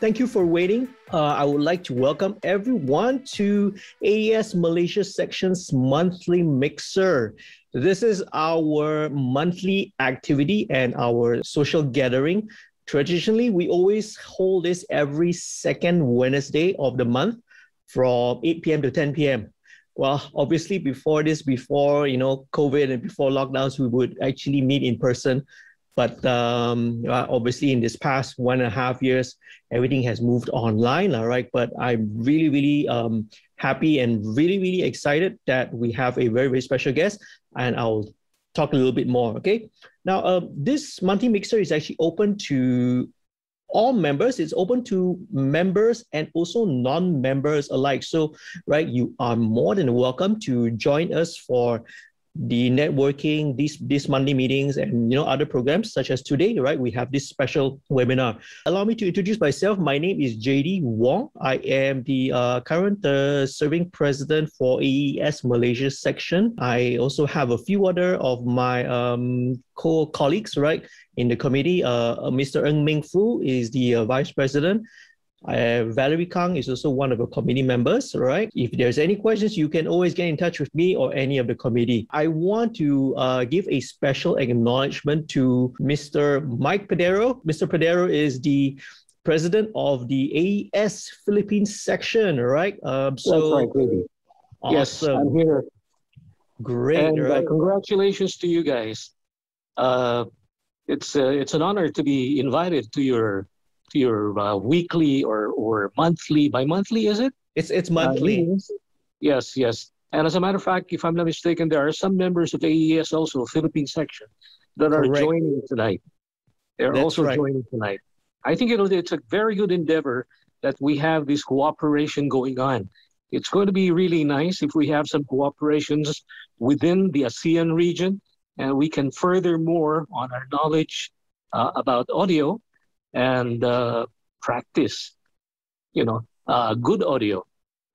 Thank you for waiting. Uh, I would like to welcome everyone to AES Malaysia Section's monthly mixer. This is our monthly activity and our social gathering. Traditionally, we always hold this every second Wednesday of the month from 8 p.m. to 10 p.m. Well, obviously, before this, before you know COVID and before lockdowns, we would actually meet in person. But um, uh, obviously, in this past one and a half years, everything has moved online, all right. But I'm really, really um, happy and really, really excited that we have a very, very special guest, and I'll talk a little bit more. Okay. Now, uh, this monthly mixer is actually open to all members. It's open to members and also non-members alike. So, right, you are more than welcome to join us for the networking, these these Monday meetings, and you know other programs such as today, right? We have this special webinar. Allow me to introduce myself. My name is JD Wong. I am the uh, current uh, serving president for AES Malaysia section. I also have a few other of my um, co-colleagues, right, in the committee. Uh, Mr. Ng Ming Fu is the uh, vice president. Uh, Valerie Kang is also one of the committee members, right? If there's any questions, you can always get in touch with me or any of the committee. I want to uh, give a special acknowledgement to Mr. Mike Padero. Mr. Padero is the president of the AES Philippines section, right? Um, so, That's right, Awesome. Yes, I'm here. Great. And uh, right? uh, congratulations to you guys. Uh, it's uh, it's an honor to be invited to your your uh, weekly or or monthly. By monthly, is it? It's it's monthly. Uh, yes, yes. And as a matter of fact, if I'm not mistaken, there are some members of AES also Philippine section that are Correct. joining tonight. They're That's also right. joining tonight. I think it'll, it's a very good endeavor that we have this cooperation going on. It's going to be really nice if we have some cooperations within the ASEAN region and we can further more on our knowledge uh, about audio and uh, practice, you know, uh, good audio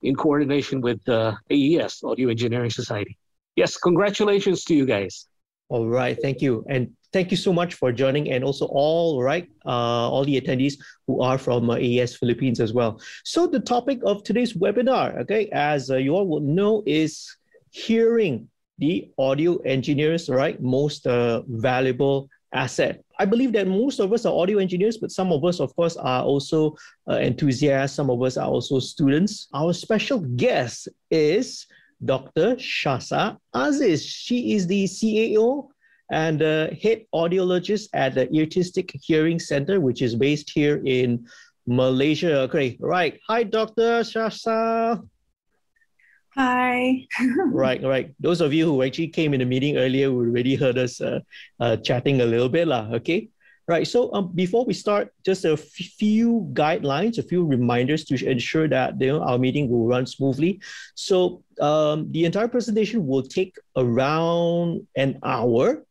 in coordination with uh, AES, Audio Engineering Society. Yes, congratulations to you guys. All right, thank you, and thank you so much for joining, and also all right, uh, all the attendees who are from uh, AES Philippines as well. So the topic of today's webinar, okay, as uh, you all will know, is hearing the audio engineers, right, most uh, valuable asset. I believe that most of us are audio engineers, but some of us, of course, are also uh, enthusiasts. Some of us are also students. Our special guest is Dr. Shasa Aziz. She is the CAO and uh, head audiologist at the Eartistic Hearing Center, which is based here in Malaysia. Okay, right. Hi, Dr. Shasa. Hi. right, right. Those of you who actually came in the meeting earlier we already heard us uh, uh, chatting a little bit, lah. Okay. Right. So um, before we start, just a few guidelines, a few reminders to ensure that you know, our meeting will run smoothly. So um, the entire presentation will take around an hour.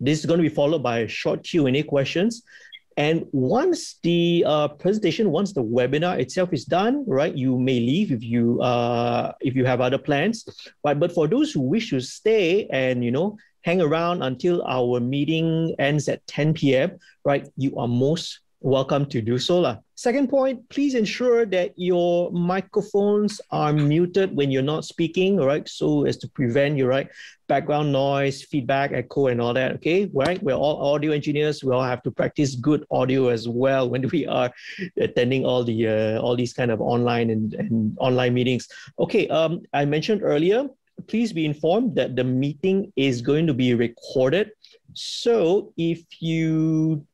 This is going to be followed by a short Q&A questions. And once the uh, presentation, once the webinar itself is done, right, you may leave if you uh, if you have other plans. But but for those who wish to stay and you know hang around until our meeting ends at 10 p.m., right, you are most welcome to do so. Lah. Second point, please ensure that your microphones are muted when you're not speaking, right? So as to prevent your right background noise, feedback, echo, and all that. Okay, right? We're all audio engineers. We all have to practice good audio as well when we are attending all the uh, all these kind of online and, and online meetings. Okay, um, I mentioned earlier. Please be informed that the meeting is going to be recorded. So if you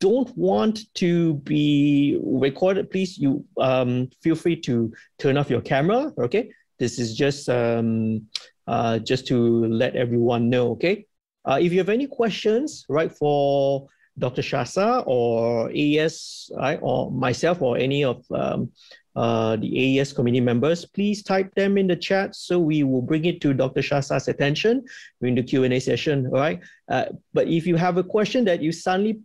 don't want to be recorded, please you um, feel free to turn off your camera. Okay, this is just um, uh, just to let everyone know. Okay, uh, if you have any questions, right, for Dr. Shasa or AES, right, or myself or any of um, uh, the AES committee members, please type them in the chat so we will bring it to Dr. Shasa's attention during the Q&A session, right? Uh, but if you have a question that you suddenly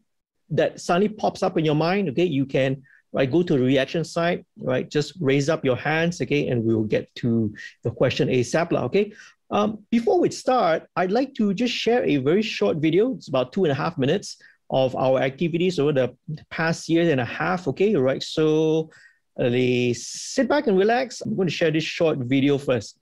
that suddenly pops up in your mind, okay, you can right go to the reaction side, right? Just raise up your hands, okay, and we'll get to the question ASAP, okay. Um, before we start, I'd like to just share a very short video. It's about two and a half minutes of our activities over the past year and a half. Okay, right. So uh, sit back and relax. I'm going to share this short video first.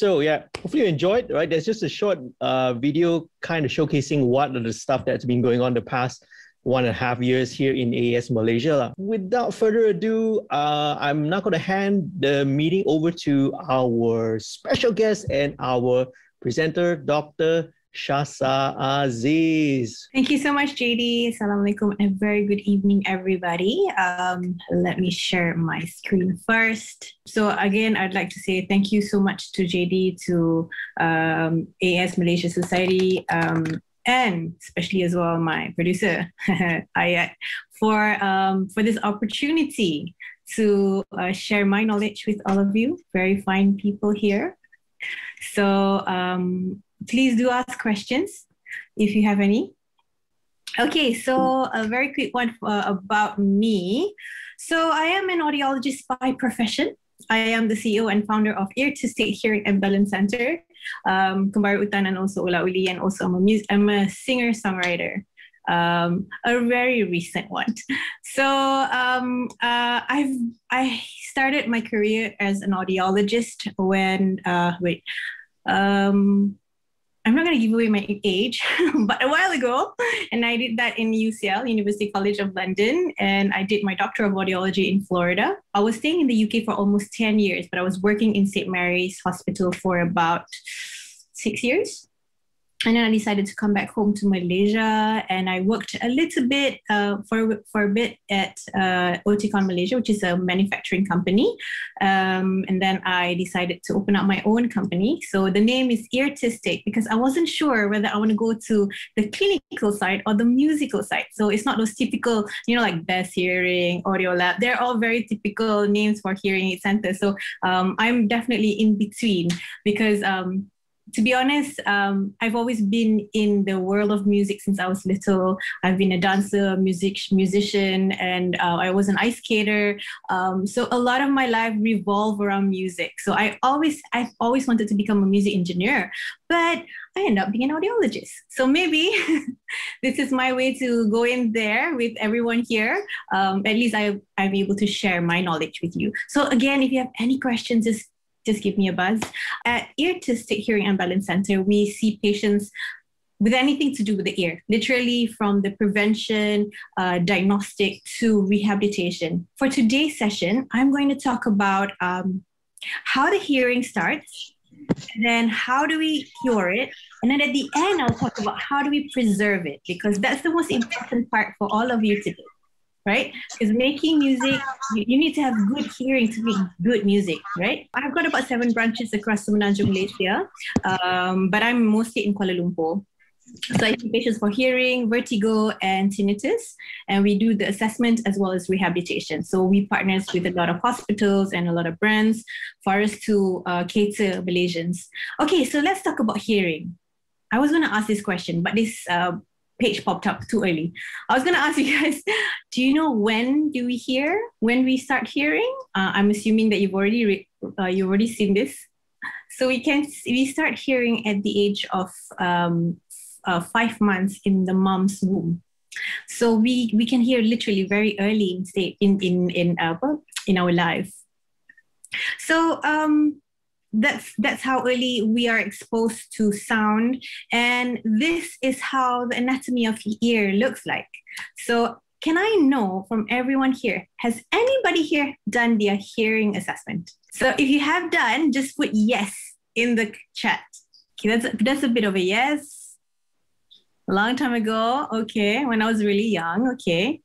So yeah, hopefully you enjoyed. Right, there's just a short uh, video kind of showcasing what are the stuff that's been going on the past one and a half years here in AES Malaysia. Without further ado, uh, I'm now going to hand the meeting over to our special guest and our presenter, Dr. Shasa Aziz. Thank you so much, JD. Assalamualaikum and very good evening, everybody. Um, let me share my screen first. So again, I'd like to say thank you so much to JD, to um, AES Malaysia Society, um, and especially as well my producer, Ayat, for um, for this opportunity to uh, share my knowledge with all of you. Very fine people here. So um, please do ask questions if you have any. Okay, so a very quick one uh, about me. So I am an audiologist by profession. I am the CEO and founder of Eartistic Hearing and Balance Center, um, Kembara Utan and also Ula Uli, and also I'm a, mus- I'm a singer-songwriter um, a very recent one. So um, uh, I've I started my career as an audiologist when uh, wait um, I'm not going to give away my age, but a while ago, and I did that in UCL, University College of London, and I did my Doctor of Audiology in Florida. I was staying in the UK for almost 10 years, but I was working in St. Mary's Hospital for about six years and then I decided to come back home to Malaysia, and I worked a little bit uh, for for a bit at uh, Oticon Malaysia, which is a manufacturing company, um, and then I decided to open up my own company. So the name is Eartistic because I wasn't sure whether I want to go to the clinical side or the musical side. So it's not those typical, you know, like Best Hearing, Audio Lab. They're all very typical names for hearing aid centers. So um, I'm definitely in between because. Um, to be honest, um, I've always been in the world of music since I was little. I've been a dancer, music musician, and uh, I was an ice skater. Um, so a lot of my life revolve around music. So I always, I've always wanted to become a music engineer, but I end up being an audiologist. So maybe this is my way to go in there with everyone here. Um, at least I, I'm able to share my knowledge with you. So again, if you have any questions, just just give me a buzz. At Eartistic Hearing and Balance Center, we see patients with anything to do with the ear, literally from the prevention, uh, diagnostic to rehabilitation. For today's session, I'm going to talk about um, how the hearing starts, then how do we cure it, and then at the end, I'll talk about how do we preserve it, because that's the most important part for all of you today right? Because making music, you, need to have good hearing to make good music, right? I've got about seven branches across Semenanjung, Malaysia, um, but I'm mostly in Kuala Lumpur. So I see patients for hearing, vertigo, and tinnitus, and we do the assessment as well as rehabilitation. So we partners with a lot of hospitals and a lot of brands for us to uh, cater Malaysians. Okay, so let's talk about hearing. I was going to ask this question, but this uh, page popped up too early. I was going to ask you guys, do you know when do we hear? When we start hearing? Uh, I'm assuming that you've already re- uh, you've already seen this. So we can we start hearing at the age of um, uh, five months in the mom's womb. So we we can hear literally very early in state in in in uh, in our life. So um, that's that's how early we are exposed to sound. And this is how the anatomy of the ear looks like. So can i know from everyone here has anybody here done their hearing assessment? So if you have done just put yes in the chat. Okay that's that's a bit of a yes. A long time ago. Okay when i was really young. Okay.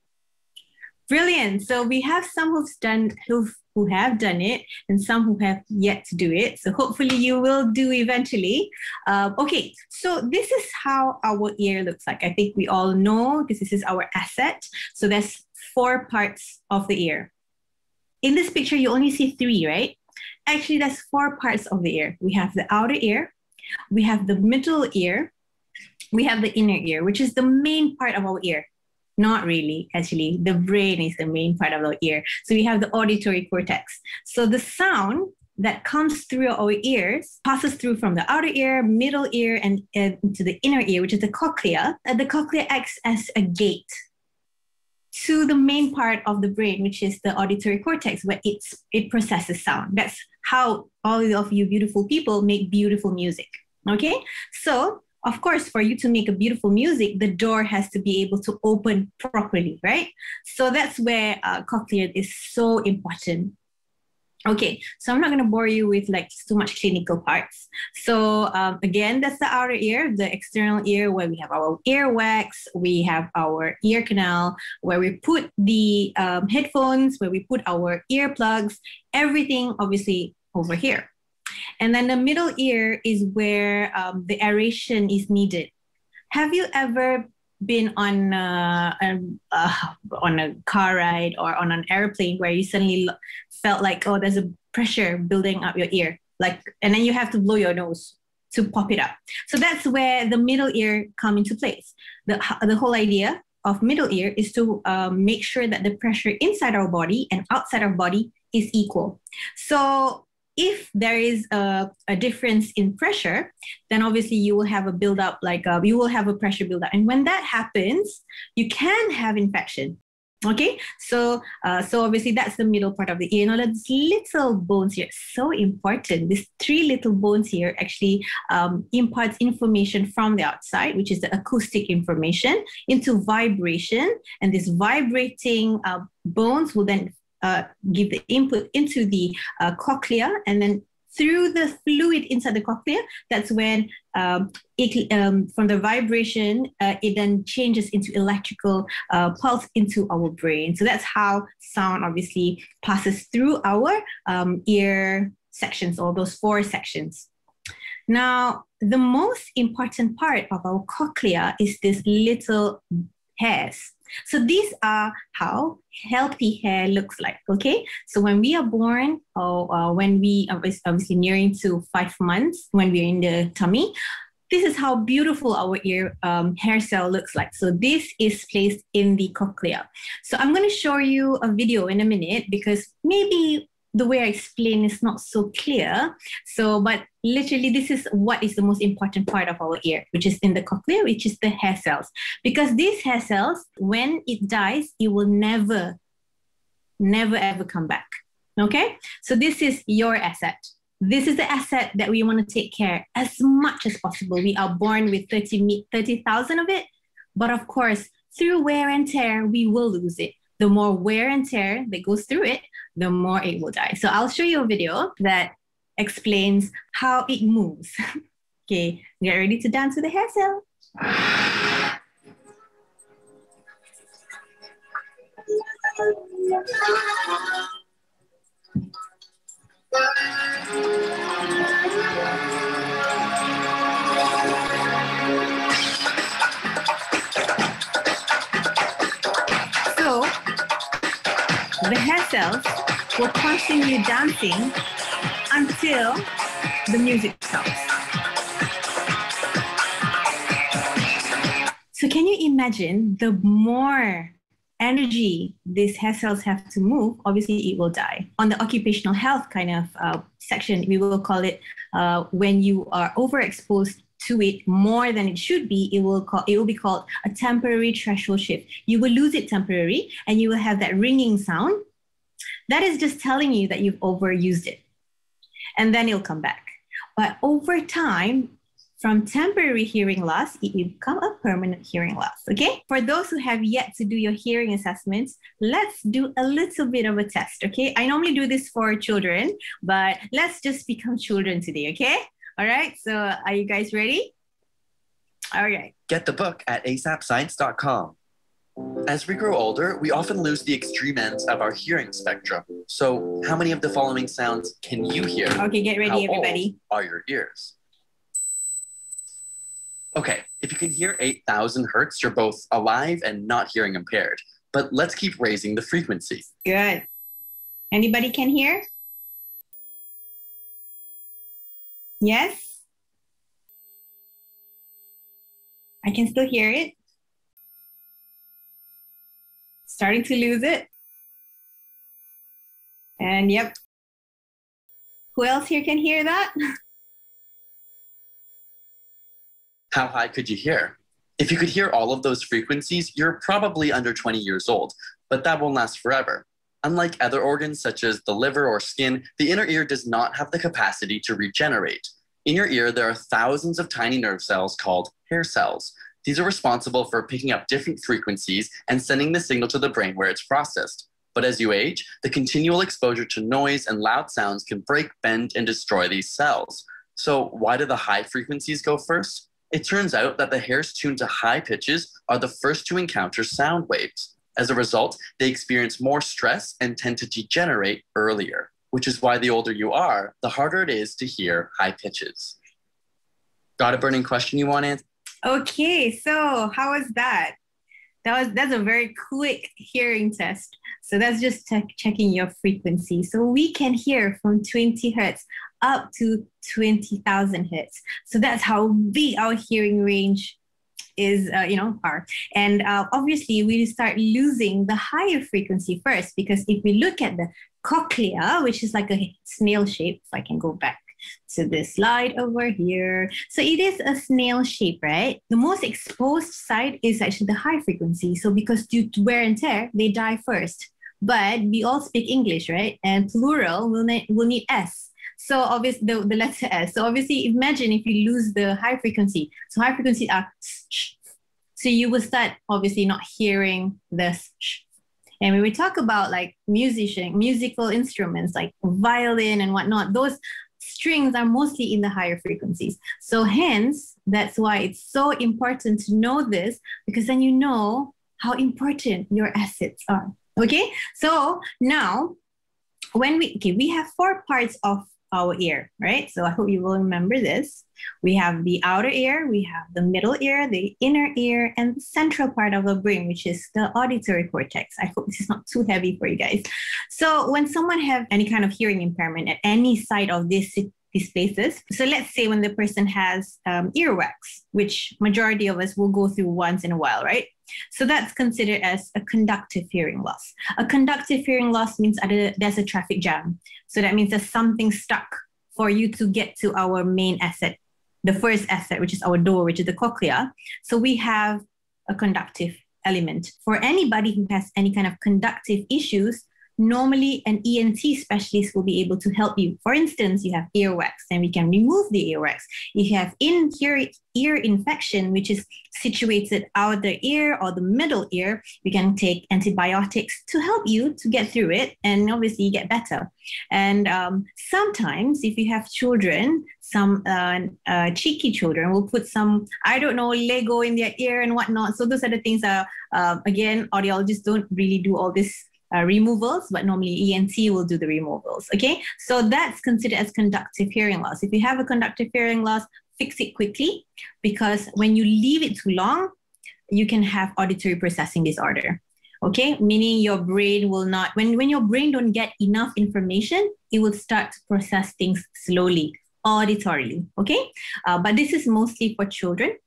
Brilliant. So we have some who've done who've who have done it and some who have yet to do it. So hopefully you will do eventually. Uh, okay, so this is how our ear looks like. I think we all know because this is our asset. So there's four parts of the ear. In this picture, you only see three, right? Actually, that's four parts of the ear. We have the outer ear, we have the middle ear, we have the inner ear, which is the main part of our ear. Not really, actually. The brain is the main part of our ear. So we have the auditory cortex. So the sound that comes through our ears passes through from the outer ear, middle ear, and uh, to the inner ear, which is the cochlea. Uh, the cochlea acts as a gate to the main part of the brain, which is the auditory cortex, where it's, it processes sound. That's how all of you beautiful people make beautiful music. Okay, so of course, for you to make a beautiful music, the door has to be able to open properly, right? So that's where uh, cochlear is so important. Okay, so I'm not going to bore you with like too much clinical parts. So um, again, that's the outer ear, the external ear, where we have our earwax, we have our ear canal, where we put the um, headphones, where we put our earplugs, everything obviously over here. And then the middle ear is where um, the aeration is needed. Have you ever been on a, a uh, on a car ride or on an airplane where you suddenly felt like oh there's a pressure building up your ear? Like and then you have to blow your nose to pop it up. So that's where the middle ear come into place. The, the whole idea of middle ear is to um, make sure that the pressure inside our body and outside our body is equal. So if there is a, a difference in pressure, then obviously you will have a buildup, like uh, you will have a pressure buildup. And when that happens, you can have infection. Okay, so uh, so obviously that's the middle part of the ear. Now these little bones here, so important. These three little bones here actually um, imparts information from the outside, which is the acoustic information, into vibration, and this vibrating uh, bones will then uh, give the input into the uh, cochlea and then through the fluid inside the cochlea, that's when um, it, um, from the vibration, uh, it then changes into electrical uh, pulse into our brain. So that's how sound obviously passes through our um, ear sections or those four sections. Now, the most important part of our cochlea is this little hairs So these are how healthy hair looks like. Okay. So when we are born, or uh, when we are obviously nearing to five months, when we're in the tummy, this is how beautiful our ear um, hair cell looks like. So this is placed in the cochlea. So I'm going to show you a video in a minute because maybe the way I explain is not so clear. So, but literally, this is what is the most important part of our ear, which is in the cochlea, which is the hair cells. Because these hair cells, when it dies, it will never, never ever come back. Okay? So, this is your asset. This is the asset that we want to take care as much as possible. We are born with 30,000 30, of it, but of course, through wear and tear, we will lose it the more wear and tear that goes through it, the more it will die. So I'll show you a video that explains how it moves. okay, get ready to dance with the hair cell. the hair cells will continue dancing until the music stops. So can you imagine the more energy these hair cells have to move, obviously it will die. On the occupational health kind of uh, section, we will call it uh, when you are overexposed to it more than it should be, it will call it will be called a temporary threshold shift. You will lose it temporary and you will have that ringing sound. That is just telling you that you've overused it. And then it'll come back. But over time, from temporary hearing loss, it will become a permanent hearing loss. Okay. For those who have yet to do your hearing assessments, let's do a little bit of a test. Okay. I normally do this for children, but let's just become children today. Okay. All right. So are you guys ready? All right. Get the book at asapscience.com. As we grow older, we often lose the extreme ends of our hearing spectrum. So, how many of the following sounds can you hear? Okay, get ready, how everybody. are your ears? Okay, if you can hear 8,000 hertz, you're both alive and not hearing impaired. But let's keep raising the frequency. Good. Anybody can hear? Yes? I can still hear it. Starting to lose it. And yep. Who else here can hear that? How high could you hear? If you could hear all of those frequencies, you're probably under 20 years old, but that won't last forever. Unlike other organs such as the liver or skin, the inner ear does not have the capacity to regenerate. In your ear, there are thousands of tiny nerve cells called hair cells. These are responsible for picking up different frequencies and sending the signal to the brain where it's processed. But as you age, the continual exposure to noise and loud sounds can break, bend, and destroy these cells. So, why do the high frequencies go first? It turns out that the hairs tuned to high pitches are the first to encounter sound waves. As a result, they experience more stress and tend to degenerate earlier, which is why the older you are, the harder it is to hear high pitches. Got a burning question you want to answer? Okay, so how was that? That was that's a very quick hearing test. So that's just checking your frequency. So we can hear from 20 hertz up to 20,000 hertz. So that's how big our hearing range is uh, you know are and uh, obviously we start losing the higher frequency first because if we look at the cochlea which is like a snail shape if i can go back to this slide over here. So it is a snail shape right? The most exposed side is actually the high frequency. So because due to wear and tear they die first. But we all speak english right? And plural will, ne- will need s so obviously the, the letter S. So obviously imagine if you lose the high frequency. So high frequency are so you will start obviously not hearing this. And when we talk about like musician, musical instruments like violin and whatnot, those strings are mostly in the higher frequencies. So hence, that's why it's so important to know this because then you know how important your assets are. Okay, so now when we okay, we have four parts of our ear, right? So I hope you will remember this. We have the outer ear, we have the middle ear, the inner ear, and the central part of the brain, which is the auditory cortex. I hope this is not too heavy for you guys. So when someone have any kind of hearing impairment at any side of this these places. So let's say when the person has um, earwax, which majority of us will go through once in a while, right? So that's considered as a conductive hearing loss. A conductive hearing loss means there's a traffic jam. So that means there's something stuck for you to get to our main asset, the first asset, which is our door, which is the cochlea. So we have a conductive element. For anybody who has any kind of conductive issues, normally an ENT specialist will be able to help you. For instance, you have earwax, then we can remove the earwax. If you have in ear, ear infection, which is situated out the ear or the middle ear, we can take antibiotics to help you to get through it and obviously get better. And um, sometimes, if you have children, some uh, uh, cheeky children will put some, I don't know, Lego in their ear and whatnot. So those are the things that, uh, again, audiologists don't really do all this uh, removals, but normally ENT will do the removals. Okay, so that's considered as conductive hearing loss. If you have a conductive hearing loss, fix it quickly because when you leave it too long, you can have auditory processing disorder. Okay, meaning your brain will not, when, when your brain don't get enough information, it will start to process things slowly, auditorily. Okay, uh, but this is mostly for children.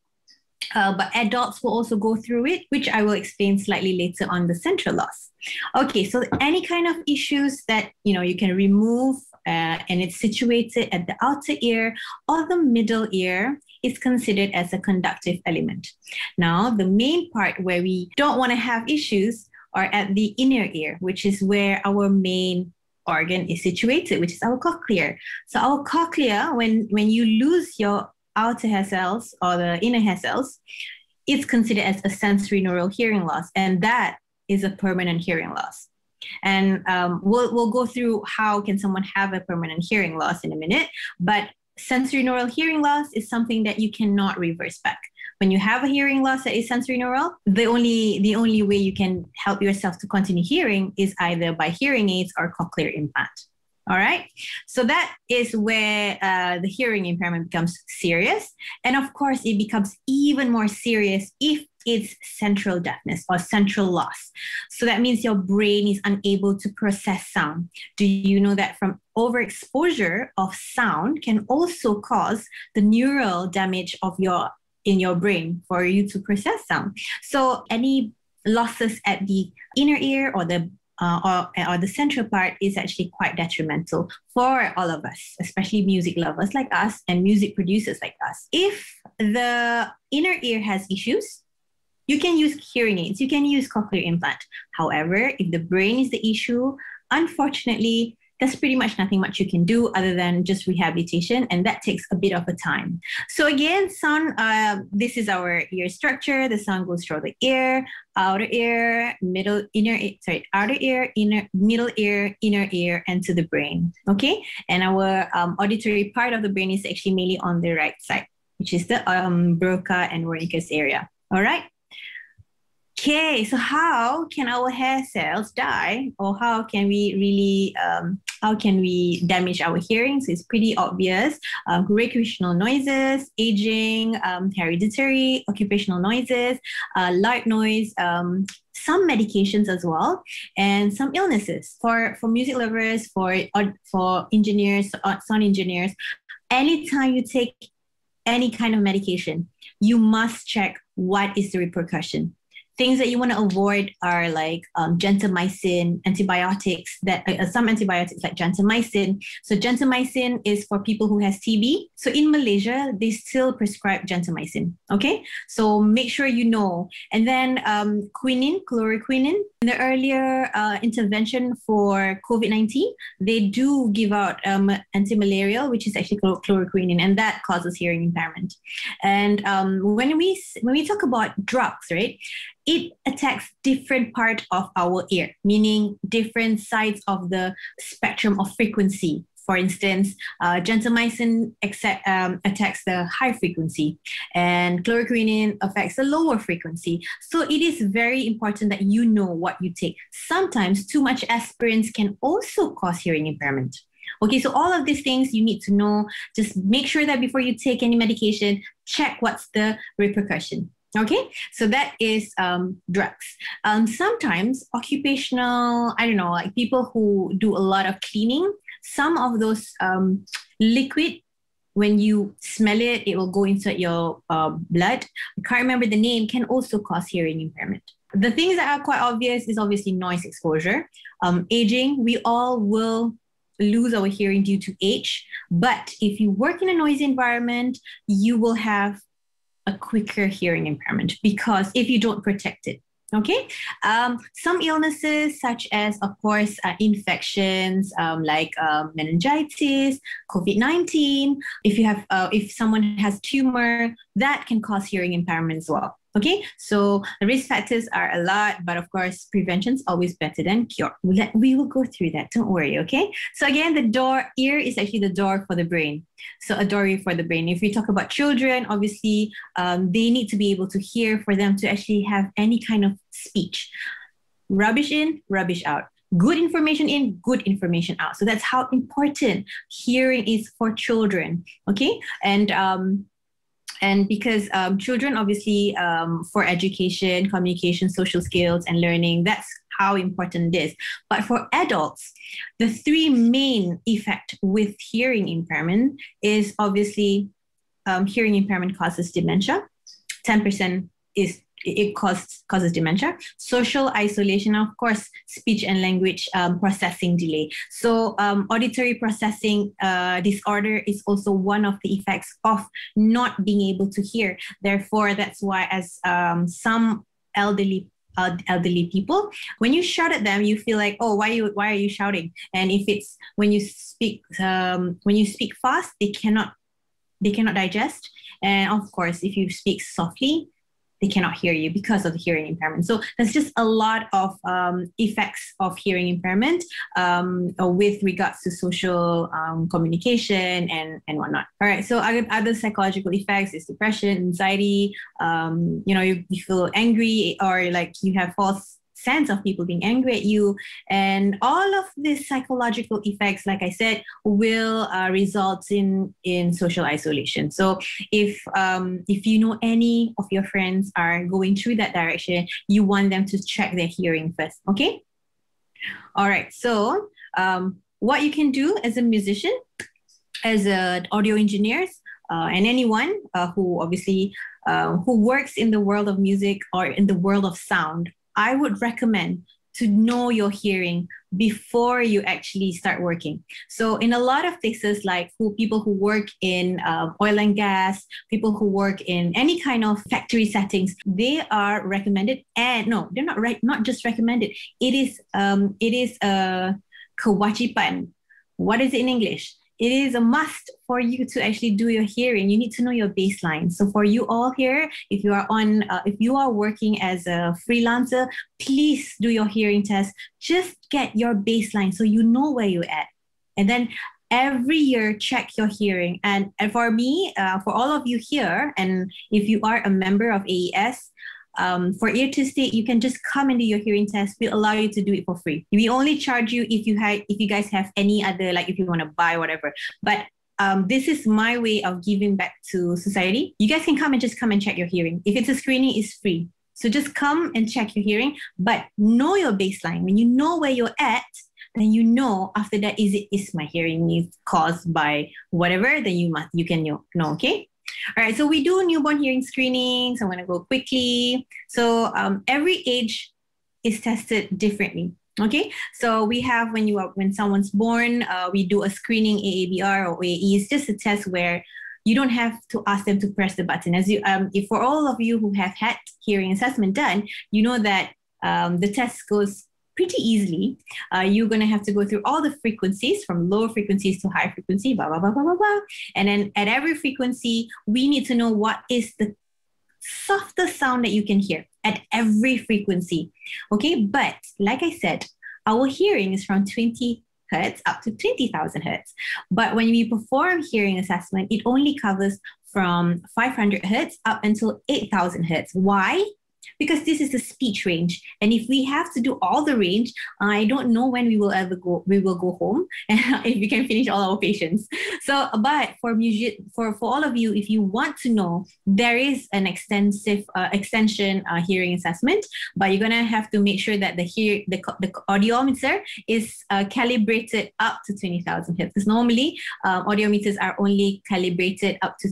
Uh, but adults will also go through it, which I will explain slightly later on the central loss. Okay, so any kind of issues that you know you can remove uh, and it's situated at the outer ear or the middle ear is considered as a conductive element. Now, the main part where we don't want to have issues are at the inner ear, which is where our main organ is situated, which is our cochlea. So our cochlea, when when you lose your outer hair cells or the inner hair cells, it's considered as a sensorineural hearing loss, and that is a permanent hearing loss. And um, we'll, we'll go through how can someone have a permanent hearing loss in a minute, but sensorineural hearing loss is something that you cannot reverse back. When you have a hearing loss that is sensorineural, the only the only way you can help yourself to continue hearing is either by hearing aids or cochlear implant. All right. So that is where uh, the hearing impairment becomes serious. And of course, it becomes even more serious if it's central deafness or central loss. So that means your brain is unable to process sound. Do you know that from overexposure of sound can also cause the neural damage of your in your brain for you to process sound. So any losses at the inner ear or the uh, or, or the central part is actually quite detrimental for all of us, especially music lovers like us and music producers like us. If the inner ear has issues, you can use hearing aids, you can use cochlear implant. However, if the brain is the issue, unfortunately, there's pretty much nothing much you can do other than just rehabilitation, and that takes a bit of a time. So again, sound. Uh, this is our ear structure. The sound goes through the ear, outer ear, middle, inner, sorry, outer ear, inner, middle ear, inner ear, and to the brain. Okay, and our um, auditory part of the brain is actually mainly on the right side, which is the um, Broca and Wernicke's area. All right. Okay, so how can our hair cells die, or how can we really, um, how can we damage our hearing? So it's pretty obvious. Um, recreational noises, aging, um, hereditary, occupational noises, uh, loud noise, um, some medications as well, and some illnesses. For for music lovers, for for engineers, uh, sound engineers, anytime you take any kind of medication, you must check what is the repercussion things that you want to avoid are like um, gentamicin, antibiotics that uh, some antibiotics like gentamicin. So gentamicin is for people who has TB. So in Malaysia, they still prescribe gentamicin. Okay, so make sure you know. And then um, quinine, chloroquine. In the earlier uh, intervention for COVID-19, they do give out um, anti-malarial, which is actually chloroquine, and that causes hearing impairment. And um, when we when we talk about drugs, right? It attacks different part of our ear, meaning different sides of the spectrum of frequency. For instance, uh, gentamicin accept, um, attacks the high frequency and chloroquine affects the lower frequency. So it is very important that you know what you take. Sometimes too much aspirins can also cause hearing impairment. Okay, so all of these things you need to know. Just make sure that before you take any medication, check what's the repercussion. Okay, so that is um, drugs. Um, sometimes occupational, I don't know, like people who do a lot of cleaning, some of those um, liquid when you smell it, it will go inside your uh, blood. I can't remember the name, can also cause hearing impairment. The things that are quite obvious is obviously noise exposure. Um, aging, we all will lose our hearing due to age. But if you work in a noisy environment, you will have a quicker hearing impairment because if you don't protect it. Okay, um, some illnesses such as, of course, uh, infections um, like um, meningitis, COVID nineteen. If you have, uh, if someone has tumor, that can cause hearing impairment as well. Okay, so risk factors are a lot, but of course, prevention is always better than cure. We will go through that. Don't worry. Okay. So again, the door ear is actually the door for the brain. So a door for the brain. If we talk about children, obviously, um, they need to be able to hear for them to actually have any kind of speech. Rubbish in, rubbish out good information in, good information out. So that's how important hearing is for children. Okay. And um, and because um, children obviously um, for education communication social skills and learning that's how important it is. But for adults the three main effect with hearing impairment is obviously um, hearing impairment causes dementia. 10% is it causes causes dementia. Social isolation, of course, speech and language um, processing delay. So um, auditory processing uh, disorder is also one of the effects of not being able to hear. Therefore, that's why as um, some elderly uh, elderly people when you shout at them you feel like oh why you why are you shouting and if it's when you speak um, when you speak fast they cannot they cannot digest and of course if you speak softly they cannot hear you because of the hearing impairment. So there's just a lot of um, effects of hearing impairment um, with regards to social um, communication and, and whatnot. All right, so other psychological effects is depression, anxiety, um, you know, you, you feel angry or like you have false sense of people being angry at you. And all of these psychological effects, like I said, will uh, result in, in social isolation. So if, um, if you know any of your friends are going through that direction, you want them to check their hearing first, okay? All right, so um, what you can do as a musician, as an audio engineer, uh, and anyone uh, who obviously uh, who works in the world of music or in the world of sound I would recommend to know your hearing before you actually start working. So in a lot of places, like who people who work in uh, oil and gas, people who work in any kind of factory settings, they are recommended. And no, they're not right. Not just recommended. It is um, it is a kewajiban. What is it in English? It is a must for you to actually do your hearing. You need to know your baseline. So for you all here, if you are on, uh, if you are working as a freelancer, please do your hearing test. Just get your baseline so you know where you're at. And then every year check your hearing and, and for me uh, for all of you here and if you are a member of aes um, for Eartistic, you can just come and do your hearing test. We'll allow you to do it for free. We only charge you if you have if you guys have any other like if you want to buy whatever. But um, this is my way of giving back to society. You guys can come and just come and check your hearing. If it's a screening, it's free. So just come and check your hearing, but know your baseline. When you know where you're at, then you know after that is it is my hearing needs caused by whatever. Then you must you can know, know okay. All right, so we do newborn hearing screenings. I'm going to go quickly. So um, every age is tested differently. Okay, so we have when you are when someone's born, uh, we do a screening AABR or AE. It's just a test where you don't have to ask them to press the button. As you, um, if for all of you who have had hearing assessment done, you know that um, the test goes pretty easily. Uh, you're going to have to go through all the frequencies from low frequencies to high frequency, blah, blah, blah, blah, blah, blah. And then at every frequency, we need to know what is the softest sound that you can hear at every frequency. Okay, but like I said, our hearing is from 20 hertz up to 20,000 hertz. But when we perform hearing assessment, it only covers from 500 hertz up until 8,000 hertz. Why? Because this is the speech range. And if we have to do all the range, I don't know when we will ever go, we will go home and if we can finish all our patients. So, but for music, for, for all of you, if you want to know, there is an extensive uh, extension uh, hearing assessment, but you're gonna have to make sure that the hear the, the audiometer is uh, calibrated up to 20,000 hertz. Because normally um, audiometers are only calibrated up to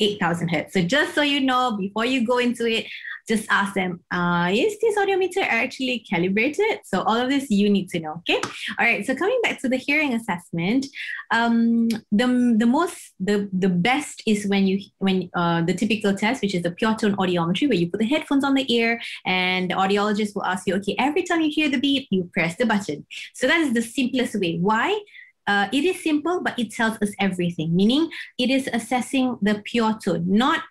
8,000 hertz. So just so you know, before you go into it, just ask them, uh, is this audiometer actually calibrated? So all of this you need to know, okay? All right, so coming back to the hearing assessment, um, the, the most, the, the best is when you, when uh, the typical test, which is the pure tone audiometry, where you put the headphones on the ear and the audiologist will ask you, okay, every time you hear the beep, you press the button. So that is the simplest way. Why? Uh, it is simple, but it tells us everything, meaning it is assessing the pure tone, not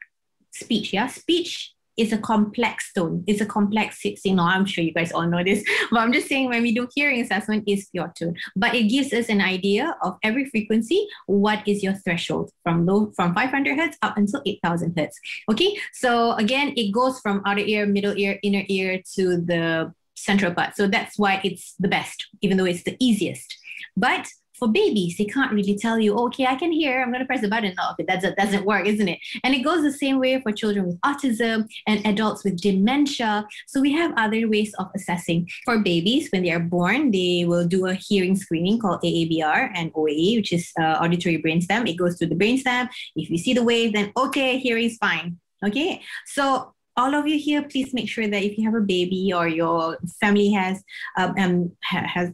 speech. Yeah, speech is a complex tone. It's a complex signal. I'm sure you guys all know this, but I'm just saying when we do hearing assessment, is pure tone. But it gives us an idea of every frequency. What is your threshold from low from 500 hertz up until 8,000 hertz? Okay, so again, it goes from outer ear, middle ear, inner ear to the central part. So that's why it's the best, even though it's the easiest. But for babies, they can't really tell you, okay, I can hear, I'm going to press the button. No, that doesn't, doesn't work, isn't it? And it goes the same way for children with autism and adults with dementia. So we have other ways of assessing. For babies, when they are born, they will do a hearing screening called AABR and OAE, which is uh, auditory brainstem. It goes to the brainstem. If you see the wave, then okay, hearing is fine. Okay, so all of you here, please make sure that if you have a baby or your family has um, um has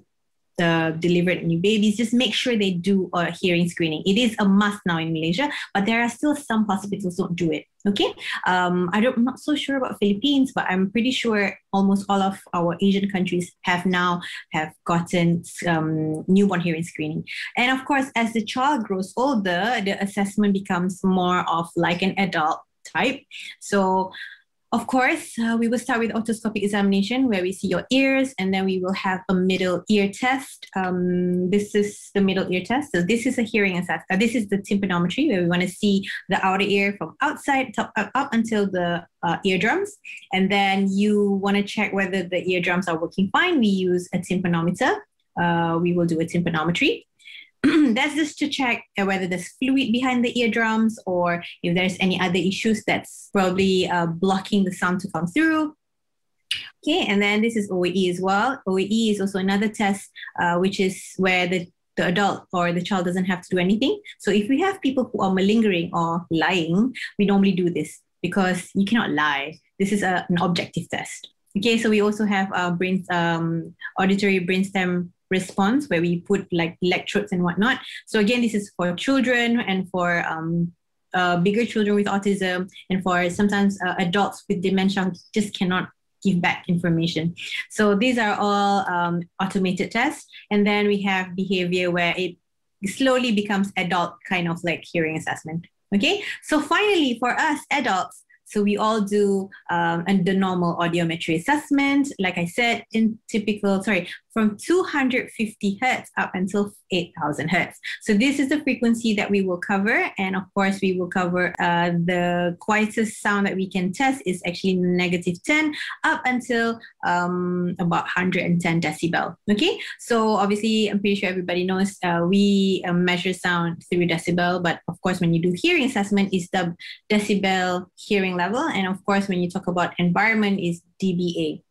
uh, delivered new babies, just make sure they do a hearing screening. It is a must now in Malaysia, but there are still some hospitals don't do it. Okay, um, I don't, I'm not so sure about Philippines, but I'm pretty sure almost all of our Asian countries have now have gotten um, newborn hearing screening. And of course, as the child grows older, the assessment becomes more of like an adult type. So of course, uh, we will start with otoscopic examination where we see your ears and then we will have a middle ear test. Um, this is the middle ear test. So this is a hearing assessment. Uh, this is the tympanometry where we want to see the outer ear from outside top, up, up until the uh, eardrums. And then you want to check whether the eardrums are working fine. We use a tympanometer. Uh, we will do a tympanometry. that's just to check whether there's fluid behind the eardrums or if there's any other issues that's probably uh, blocking the sound to come through. Okay, and then this is OAE as well. OAE is also another test, uh, which is where the, the adult or the child doesn't have to do anything. So if we have people who are malingering or lying, we normally do this because you cannot lie. This is a, an objective test. Okay, so we also have uh, brain, um, auditory brainstem response where we put like electrodes and whatnot. So again, this is for children and for um, uh, bigger children with autism and for sometimes uh, adults with dementia just cannot give back information. So these are all um, automated tests. And then we have behavior where it slowly becomes adult kind of like hearing assessment. Okay. So finally, for us adults, so we all do um, and the normal audiometry assessment. Like I said, in typical, sorry, from 250 hertz up until 8000 hertz. So this is the frequency that we will cover. And of course, we will cover uh, the quietest sound that we can test is actually negative 10 up until um, about 110 decibel. Okay. So obviously, I'm pretty sure everybody knows uh, we uh, measure sound through decibel. But of course, when you do hearing assessment, is the decibel hearing level. And of course, when you talk about environment, is dBA.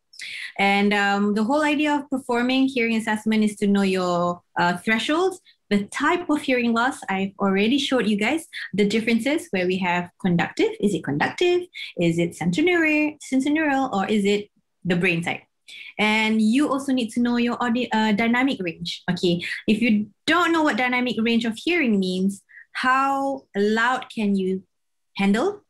And um, the whole idea of performing hearing assessment is to know your uh, thresholds, the type of hearing loss. I've already showed you guys the differences where we have conductive. Is it conductive? Is it sensorineural, sensorineural or is it the brain type? And you also need to know your audio, uh, dynamic range. Okay, if you don't know what dynamic range of hearing means, how loud can you handle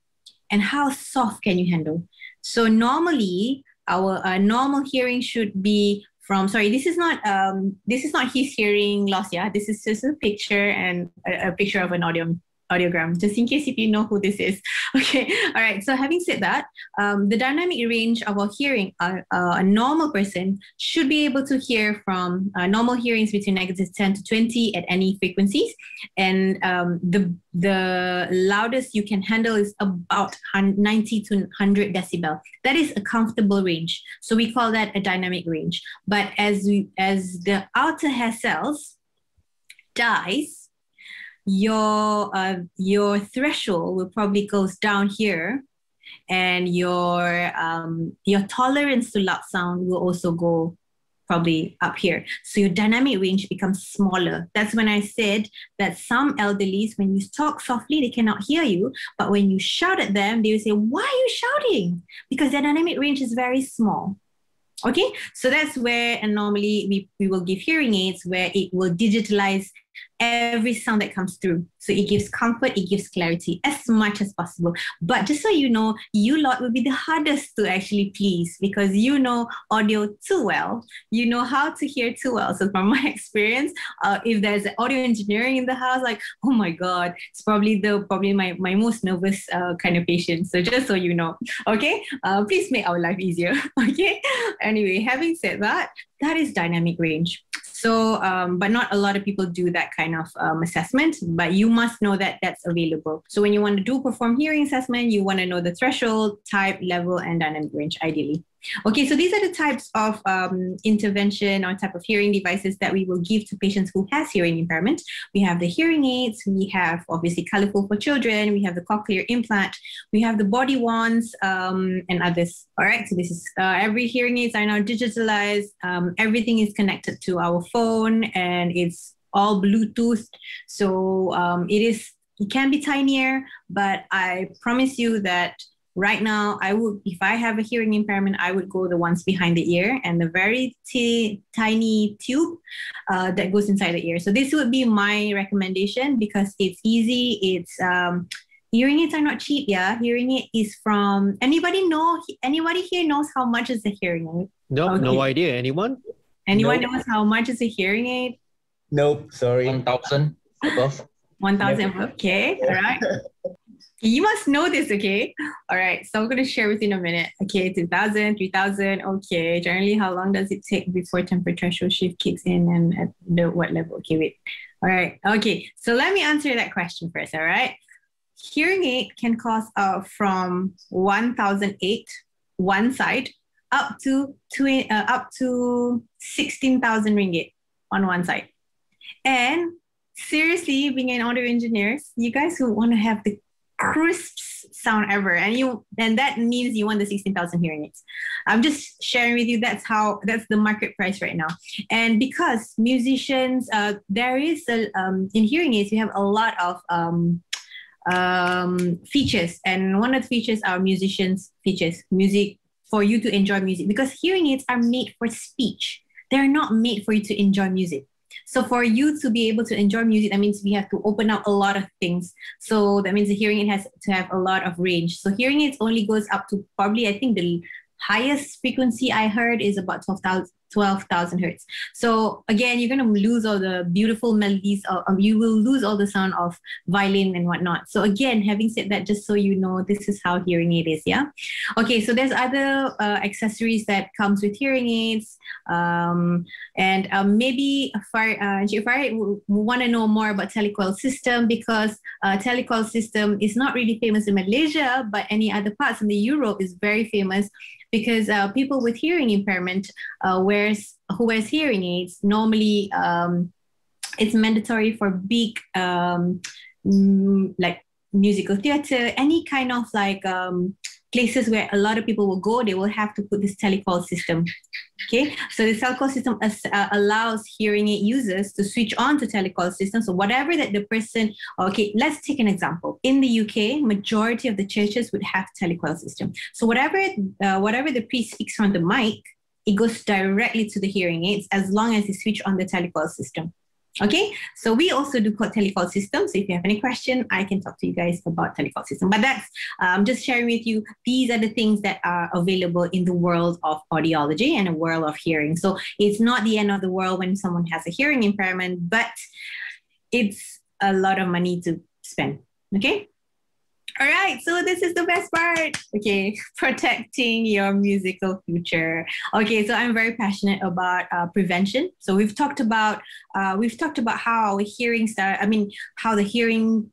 and how soft can you handle? So normally our uh, normal hearing should be from sorry this is not um this is not his hearing loss yeah. This is just a picture and a, a picture of an audio audiogram, just in case if you know who this is. Okay, all right. So having said that, um, the dynamic range of our hearing, uh, uh, a normal person should be able to hear from uh, normal hearings between negative 10 to 20 at any frequencies. And um, the, the loudest you can handle is about 90 to 100 decibel. That is a comfortable range. So we call that a dynamic range. But as, we, as the outer hair cells dies, your uh, your threshold will probably goes down here and your um, your tolerance to loud sound will also go probably up here. So your dynamic range becomes smaller. That's when i said that some elderlies when you talk softly they cannot hear you but when you shout at them they will say why are you shouting? Because their dynamic range is very small. Okay? So that's where and normally we, we will give hearing aids where it will digitalize every sound that comes through. So it gives comfort, it gives clarity as much as possible. But just so you know, you lot will be the hardest to actually please because you know audio too well. You know how to hear too well. So from my experience, uh, if there's audio engineering in the house, like, oh my God, it's probably the probably my, my most nervous uh, kind of patient. So just so you know, okay, uh, please make our life easier. okay. Anyway, having said that, that is dynamic range. So, um, but not a lot of people do that kind of um, assessment, but you must know that that's available. So when you want to do perform hearing assessment, you want to know the threshold, type, level, and dynamic range ideally. Okay, so these are the types of um, intervention or type of hearing devices that we will give to patients who has hearing impairment. We have the hearing aids, we have obviously colorful for children, we have the cochlear implant, we have the body wands, um, and others. All right, so this is uh, every hearing aids are now digitalized. Um, everything is connected to our phone, and it's all Bluetooth. So um, it is it can be tinier, but I promise you that right now i would if i have a hearing impairment i would go the ones behind the ear and the very t- tiny tube uh, that goes inside the ear. So this would be my recommendation because it's easy it's um, hearing aids are not cheap yeah. Hearing aid is from anybody know anybody here knows how much is a hearing aid? No okay. no idea. Anyone? Anyone nope. knows how much is a hearing aid? Nope sorry. 1000 above. 1000 okay all right You must know this, okay? All right, so I'm going to share with you in a minute. Okay, 2000, 3000, okay. Generally, how long does it take before temperature shift kicks in and at the what level? Okay, wait. All right, okay. So let me answer that question first, all right? Hearing aid can cost uh, from 1008 one side up to two, uh, up to 16,000 ringgit on one side. And seriously, being an audio engineers, you guys who want to have the crisp sound ever. And you and that means you want the 16000 hearing aids. I'm just sharing with you that's how that's the market price right now. And because musicians uh, there is a um, in hearing aids we have a lot of um, um, features. And one of the features are musicians features music for you to enjoy music. Because hearing aids are made for speech. They're not made for you to enjoy music so for you to be able to enjoy music, that means we have to open up a lot of things. So that means the hearing aid has to have a lot of range. So hearing aids only goes up to probably, I think the highest frequency I heard is about 12,000 12,000 hertz. So again, you're going to lose all the beautiful melodies. Of, um, you will lose all the sound of violin and whatnot. So again, having said that, just so you know, this is how hearing aid is. Yeah. Okay. So there's other uh, accessories that comes with hearing aids. Um, and um, maybe Far, uh, if I want to know more about telecoil system because uh, telecoil system is not really famous in Malaysia, but any other parts in the Europe is very famous because uh, people with hearing impairment uh, wears who wears hearing aids normally um, it's mandatory for big um, like musical theater any kind of like um, places where a lot of people will go, they will have to put this telecoil system. Okay, so the telecoil system as, uh, allows hearing aid users to switch on to telecoil system. So whatever that the person, okay, let's take an example. In the UK, majority of the churches would have telecoil system. So whatever uh, whatever the priest speaks from the mic, it goes directly to the hearing aids as long as you switch on the telecoil system. Okay, so we also do telecoil systems. So if you have any question, I can talk to you guys about telecoil system. But that's um, just sharing with you. These are the things that are available in the world of audiology and a world of hearing. So it's not the end of the world when someone has a hearing impairment, but it's a lot of money to spend. Okay. All right, so this is the best part. Okay, protecting your musical future. Okay, so I'm very passionate about uh, prevention. So we've talked about uh, we've talked about how hearing start. I mean, how the hearing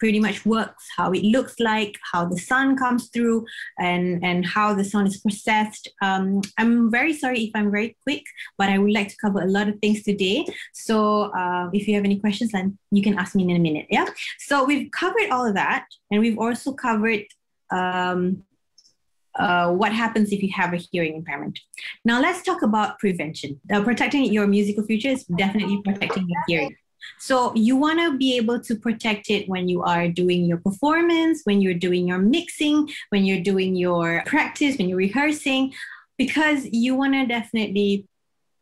pretty much works, how it looks like, how the sun comes through, and, and how the sound is processed. Um, I'm very sorry if I'm very quick, but I would like to cover a lot of things today. So uh, if you have any questions, then you can ask me in a minute. Yeah. So we've covered all of that, and we've also covered um, uh, what happens if you have a hearing impairment. Now let's talk about prevention. Uh, protecting your musical future is definitely protecting your hearing. So you want to be able to protect it when you are doing your performance, when you're doing your mixing, when you're doing your practice, when you're rehearsing, because you want to definitely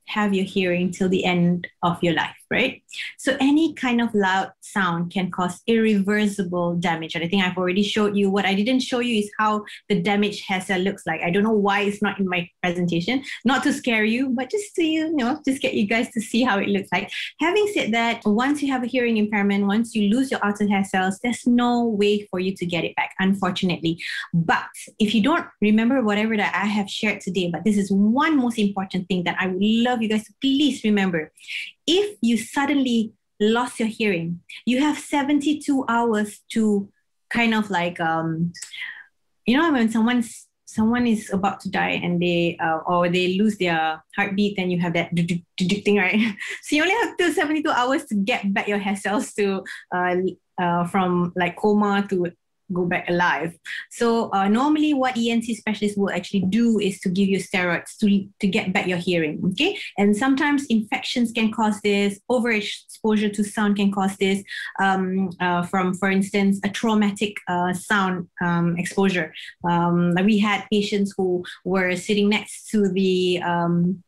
have your hearing till the end of your life, right? So any kind of loud sound can cause irreversible damage. And I think I've already showed you. What I didn't show you is how the damage hair cell looks like. I don't know why it's not in my presentation. Not to scare you, but just to you know, just get you guys to see how it looks like. Having said that, once you have a hearing impairment, once you lose your outer hair cells, there's no way for you to get it back, unfortunately. But if you don't remember whatever that I have shared today, but this is one most important thing that I would love you guys to please remember. If you suddenly lost your hearing, you have 72 hours to kind of like, um, you know, when someone's someone is about to die and they uh, or they lose their heartbeat then you have that thing right? So you only have till 72 hours to get back your hair cells to uh, uh, from like coma to go back alive. So uh, normally what ENT specialists will actually do is to give you steroids to, to get back your hearing, okay? And sometimes infections can cause this, overexposure to sound can cause this um, uh, from, for instance, a traumatic uh, sound um, exposure. Um, we had patients who were sitting next to the um,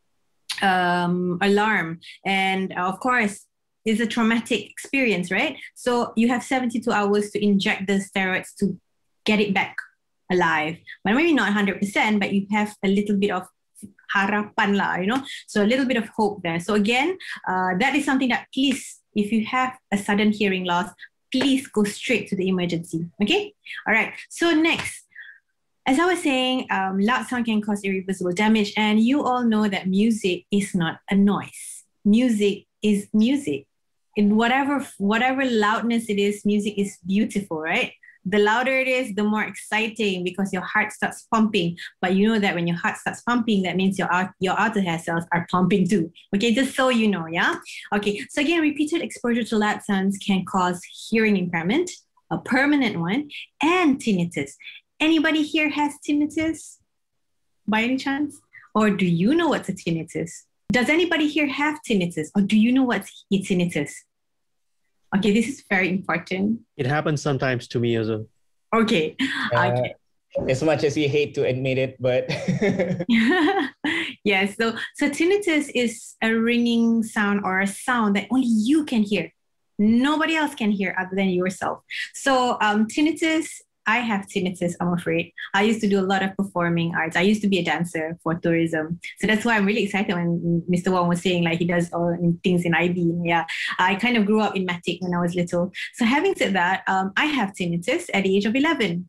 um, alarm and of course is a traumatic experience, right? So you have 72 hours to inject the steroids to get it back alive. But maybe not 100%, but you have a little bit of harapan lah, you know? So a little bit of hope there. So again, uh, that is something that please, if you have a sudden hearing loss, please go straight to the emergency. Okay? All right. So next, as I was saying, um, loud sound can cause irreversible damage, and you all know that music is not a noise. Music is music in whatever whatever loudness it is music is beautiful right? The louder it is the more exciting because your heart starts pumping. But you know that when your heart starts pumping that means your your outer hair cells are pumping too. Okay just so you know yeah? Okay so again repeated exposure to loud sounds can cause hearing impairment a permanent one and tinnitus. Anybody here has tinnitus by any chance? Or do you know what's a tinnitus does anybody here have tinnitus or do you know what's tinnitus? Okay, this is very important. It happens sometimes to me as well. Okay. Uh, okay. As much as we hate to admit it, but yes. So so tinnitus is a ringing sound or a sound that only you can hear. Nobody else can hear other than yourself. So um, tinnitus I have tinnitus, I'm afraid. I used to do a lot of performing arts. I used to be a dancer for tourism. So that's why I'm really excited when Mr. Wong was saying like he does all things in IB. Yeah. I kind of grew up in Matic when I was little. So having said that, um, I have tinnitus at the age of 11.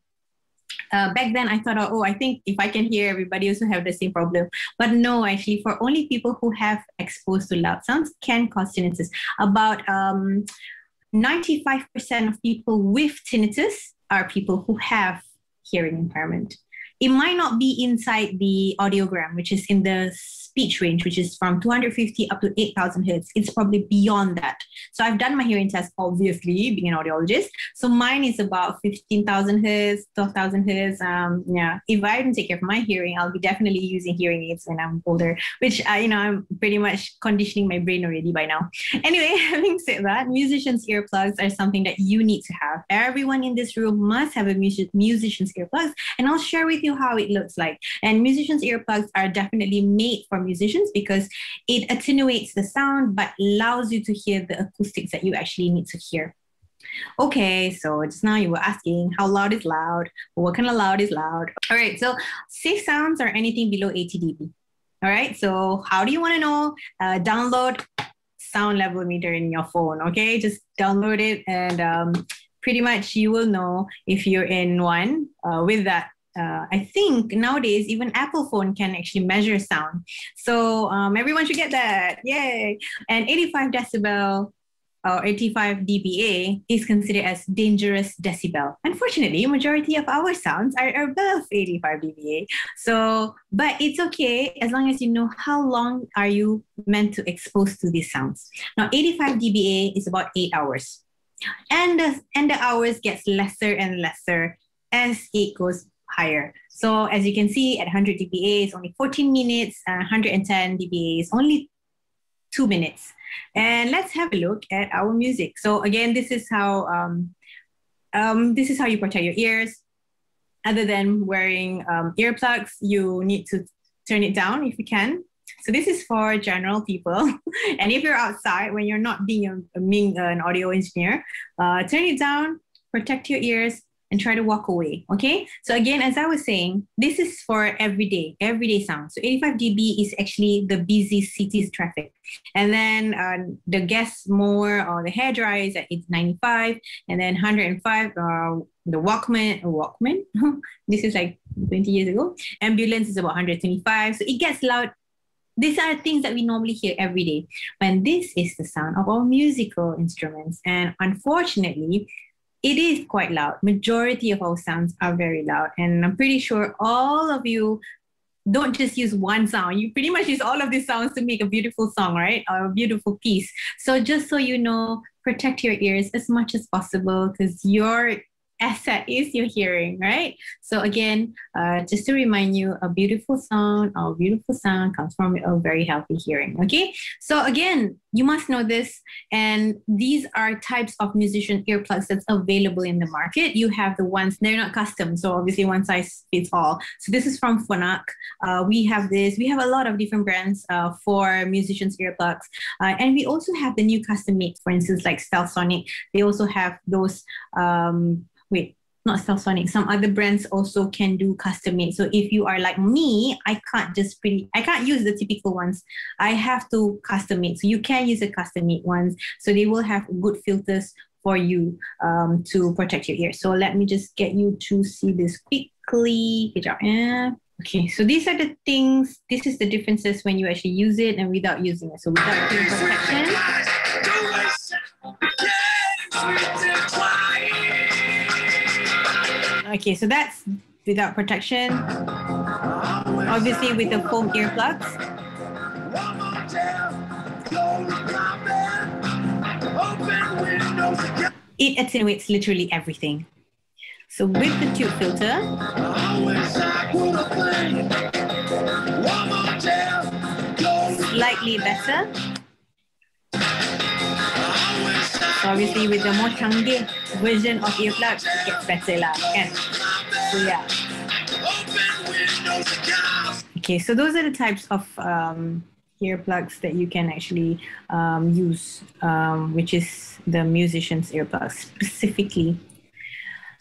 Uh, back then I thought, oh, I think if I can hear, everybody also have the same problem. But no, actually, for only people who have exposed to loud sounds can cause tinnitus. About um, 95% of people with tinnitus are people who have hearing impairment. It might not be inside the audiogram, which is in the speech range, which is from 250 up to 8,000 hertz. It's probably beyond that. So I've done my hearing test, obviously, being an audiologist. So mine is about 15,000 hertz, 12,000 hertz. Um, yeah, if I don't take care of my hearing, I'll be definitely using hearing aids when I'm older, which, uh, you know, I'm pretty much conditioning my brain already by now. Anyway, having said that, musicians' earplugs are something that you need to have. Everyone in this room must have a music- musician's earplugs, and I'll share with you how it looks like. And musicians' earplugs are definitely made for musicians because it attenuates the sound but allows you to hear the acoustics that you actually need to hear. Okay, so just now you were asking how loud is loud, what kind of loud is loud. All right, so safe sounds are anything below 80 dB. All right, so how do you want to know? Uh, download sound level meter in your phone, okay? Just download it and um, pretty much you will know if you're in one uh, with that uh, I think nowadays even Apple phone can actually measure sound. So um, everyone should get that. Yay! And 85 decibel or 85 dBA is considered as dangerous decibel. Unfortunately, majority of our sounds are above 85 dBA. So, but it's okay as long as you know how long are you meant to expose to these sounds. Now, 85 dBA is about eight hours. And the, and the hours gets lesser and lesser as it goes higher. So as you can see at 100 dBA is only 14 minutes, uh, 110 dBA is only two minutes. And let's have a look at our music. So again, this is how um, um, this is how you protect your ears. Other than wearing um, earplugs, you need to turn it down if you can. So this is for general people. and if you're outside, when you're not being, a, being an audio engineer, uh, turn it down, protect your ears, and try to walk away. Okay. So again, as I was saying, this is for everyday, everyday sound. So 85 dB is actually the busy city's traffic. And then uh, the gas mower or the hair dryer at 95. And then 105, uh, the Walkman, Walkman, this is like 20 years ago. Ambulance is about 125. So it gets loud these are things that we normally hear every day. When this is the sound of our musical instruments. And unfortunately, it is quite loud. Majority of our sounds are very loud. And I'm pretty sure all of you don't just use one sound. You pretty much use all of these sounds to make a beautiful song, right? Or a beautiful piece. So just so you know, protect your ears as much as possible because your asset is your hearing, right? So again, uh, just to remind you, a beautiful sound, a beautiful sound comes from a very healthy hearing. Okay. So again, you must know this, and these are types of musician earplugs that's available in the market. You have the ones they're not custom, so obviously one size fits all. So this is from Phonak. Uh, we have this. We have a lot of different brands uh, for musicians earplugs, uh, and we also have the new custom made. For instance, like Stelsonic. They also have those. Um, wait, not Stelsonic. Some other brands also can do custom made. So if you are like me, I can't just pretty, I can't use the typical ones. I have to custom made. So you can use the custom made ones. So they will have good filters for you um, to protect your ears. So let me just get you to see this quickly. Good job. Yeah. Okay, so these are the things, this is the differences when you actually use it and without using it. So without protection. Okay, so that's without protection. Obviously with the foam earplugs. It attenuates literally everything. So with the tube filter, slightly better. So obviously with the more canggih version of earplugs, it gets better lah, kan? So yeah. Okay, so those are the types of um, earplugs that you can actually um, use, um, which is the musician's earplugs specifically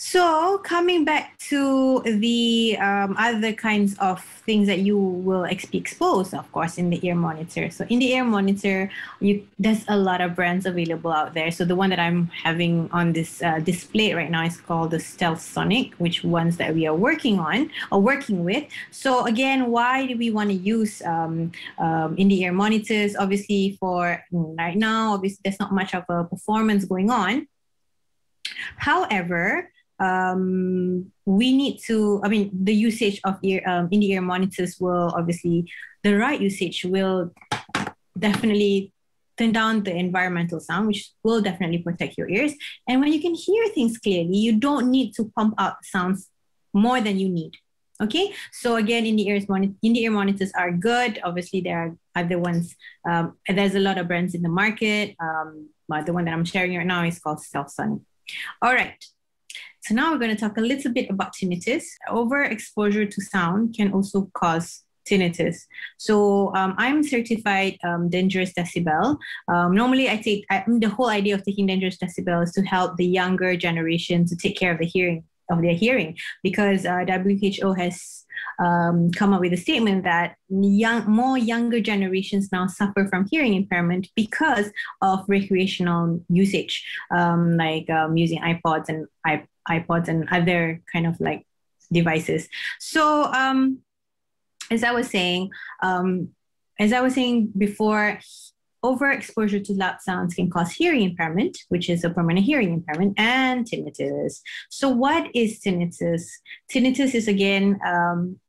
so coming back to the um, other kinds of things that you will be exposed, of course, in the ear monitor. So in the ear monitor, you there's a lot of brands available out there. So the one that I'm having on this uh, display right now is called the Stelsonic, which ones that we are working on or working with. So again, why do we want to use um, um, in the ear monitors? Obviously, for right now, obviously there's not much of a performance going on. However, um, we need to, I mean, the usage of ear, um, in the ear monitors will obviously, the right usage will definitely turn down the environmental sound, which will definitely protect your ears. And when you can hear things clearly, you don't need to pump out sounds more than you need. Okay, so again, in the ears in the ear monitors are good. Obviously, there are other ones. Um, there's a lot of brands in the market. Um, but the one that I'm sharing right now is called Stelsonic. All right, so now we're going to talk a little bit about tinnitus. Overexposure to sound can also cause tinnitus. So um, I'm certified um, dangerous decibel. Um, normally, I take I, the whole idea of taking dangerous decibel is to help the younger generation to take care of the hearing of their hearing because uh, WHO has um, come up with a statement that young, more younger generations now suffer from hearing impairment because of recreational usage, um, like um, using iPods and iPods and other kind of like devices. So, um, as I was saying, um, as I was saying before, overexposure to loud sounds can cause hearing impairment, which is a permanent hearing impairment, and tinnitus. So, what is tinnitus? Tinnitus is again um,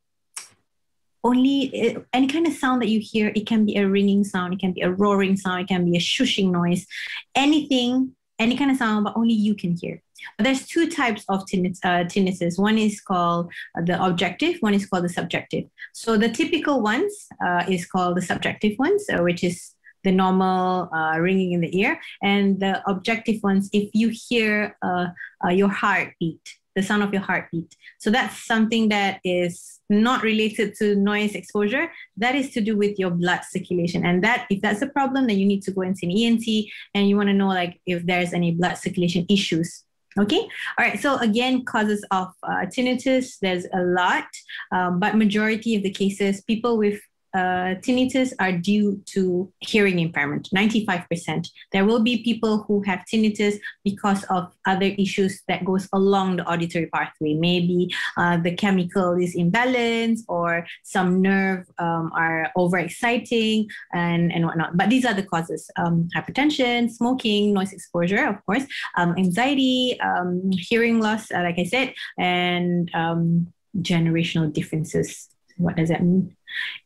only uh, any kind of sound that you hear. It can be a ringing sound, it can be a roaring sound, it can be a shushing noise, anything, any kind of sound, but only you can hear. There's two types of tinnitus. Uh, tinnitus. One is called the objective, one is called the subjective. So the typical ones uh, is called the subjective ones, uh, which is the normal uh, ringing in the ear. And the objective ones, if you hear uh, uh, your heartbeat, the sound of your heartbeat. So that's something that is not related to noise exposure. That is to do with your blood circulation. And that, if that's a problem, then you need to go and see an ENT and you want to know like if there's any blood circulation issues. Okay. All right. So again, causes of uh, tinnitus, there's a lot, um, but majority of the cases, people with uh, tinnitus are due to hearing impairment, 95%. There will be people who have tinnitus because of other issues that goes along the auditory pathway. Maybe uh, the chemical is imbalanced or some nerve um, are overexciting and, and whatnot. But these are the causes. Um, hypertension, smoking, noise exposure, of course, um, anxiety, um, hearing loss, uh, like I said, and um, generational differences. What does that mean?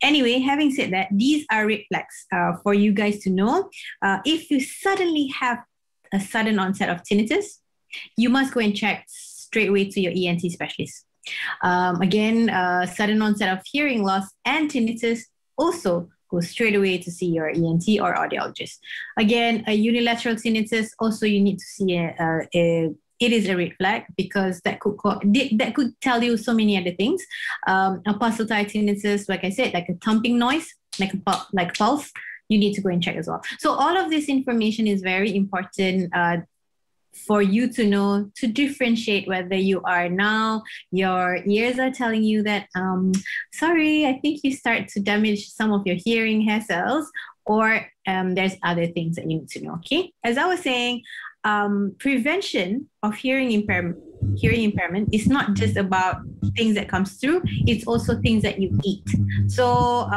Anyway, having said that, these are red flags uh, for you guys to know. Uh, if you suddenly have a sudden onset of tinnitus, you must go and check straight away to your ENT specialist. Um, again, uh, sudden onset of hearing loss and tinnitus also go straight away to see your ENT or audiologist. Again, a unilateral tinnitus, also you need to see a, a, a it is a red flag because that could co- that could tell you so many other things. Um, a pulsatile tinnitus, like I said, like a thumping noise, like a like pulse, you need to go and check as well. So all of this information is very important uh, for you to know to differentiate whether you are now your ears are telling you that um, sorry, I think you start to damage some of your hearing hair cells, or um, there's other things that you need to know. Okay, as I was saying, um, prevention of hearing impairment hearing impairment is not just about things that comes through it's also things that you eat. So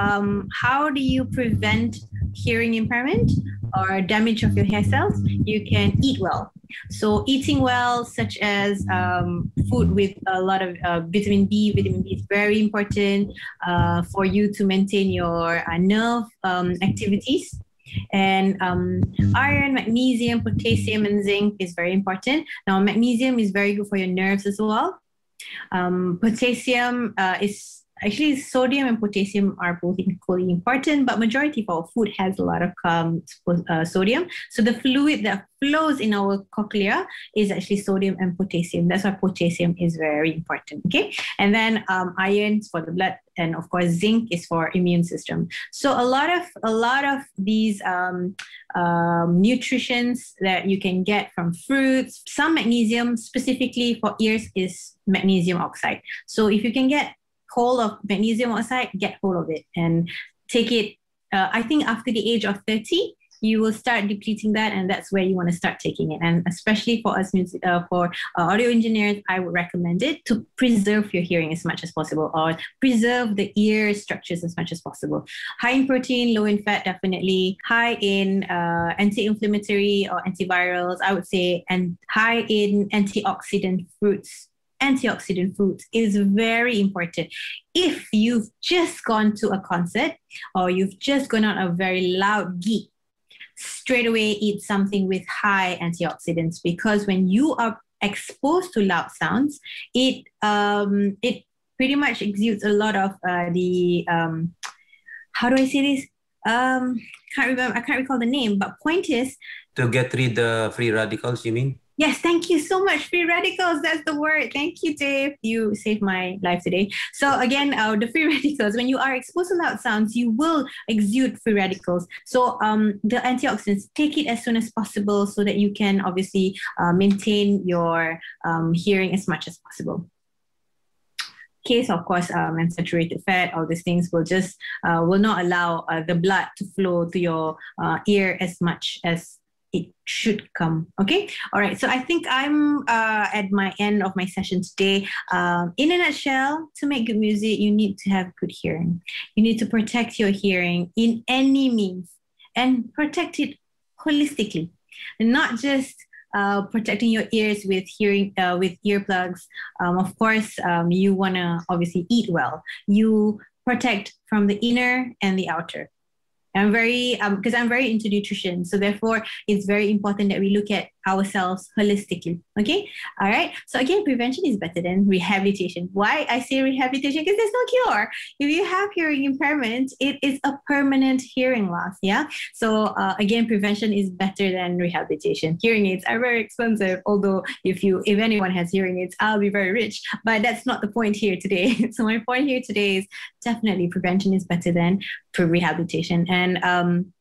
um, how do you prevent hearing impairment or damage of your hair cells? You can eat well. So eating well such as um, food with a lot of uh, vitamin b vitamin b is very important uh, for you to maintain your uh, nerve um, activities and um, iron, magnesium, potassium, and zinc is very important. Now, magnesium is very good for your nerves as well. Um, potassium uh, is actually sodium and potassium are both equally important but majority of our food has a lot of um, uh, sodium. So the fluid that flows in our cochlea is actually sodium and potassium. That's why potassium is very important okay? And then um, iron for the blood and of course zinc is for immune system. So a lot of a lot of these um, um, nutritions that you can get from fruits some magnesium specifically for ears is magnesium oxide. So if you can get hold of magnesium oxide, get hold of it and take it. Uh, I think after the age of 30, you will start depleting that, and that's where you want to start taking it. And especially for us, uh, for uh, audio engineers, I would recommend it to preserve your hearing as much as possible, or preserve the ear structures as much as possible. High in protein, low in fat, definitely. High in uh, anti-inflammatory or antivirals, I would say, and high in antioxidant fruits antioxidant foods is very important. If you've just gone to a concert or you've just gone on a very loud gig, straight away eat something with high antioxidants because when you are exposed to loud sounds, it um, it pretty much exudes a lot of uh, the um, how do I say this? Um, can't remember. I can't recall the name. But point is to get rid the free radicals. You mean? Yes, thank you so much. Free radicals, that's the word. Thank you, Dave. You saved my life today. So again, uh, the free radicals, when you are exposed to loud sounds, you will exude free radicals. So um, the antioxidants, take it as soon as possible so that you can obviously uh, maintain your um, hearing as much as possible case, of course, um, unsaturated fat, all these things will just uh, will not allow uh, the blood to flow to your uh, ear as much as it should come. Okay. All right. So I think I'm uh, at my end of my session today. Um, in a nutshell, to make good music, you need to have good hearing. You need to protect your hearing in any means and protect it holistically, and not just uh, protecting your ears with hearing uh, with earplugs. Um, of course, um, you want to obviously eat well. You protect from the inner and the outer. I'm very because um, I'm very into nutrition, so therefore it's very important that we look at ourselves holistically. Okay, all right. So again, prevention is better than rehabilitation. Why I say rehabilitation? Because there's no cure. If you have hearing impairment, it is a permanent hearing loss. Yeah. So uh, again, prevention is better than rehabilitation. Hearing aids are very expensive. Although if you if anyone has hearing aids, I'll be very rich. But that's not the point here today. so my point here today is definitely prevention is better than rehabilitation and um,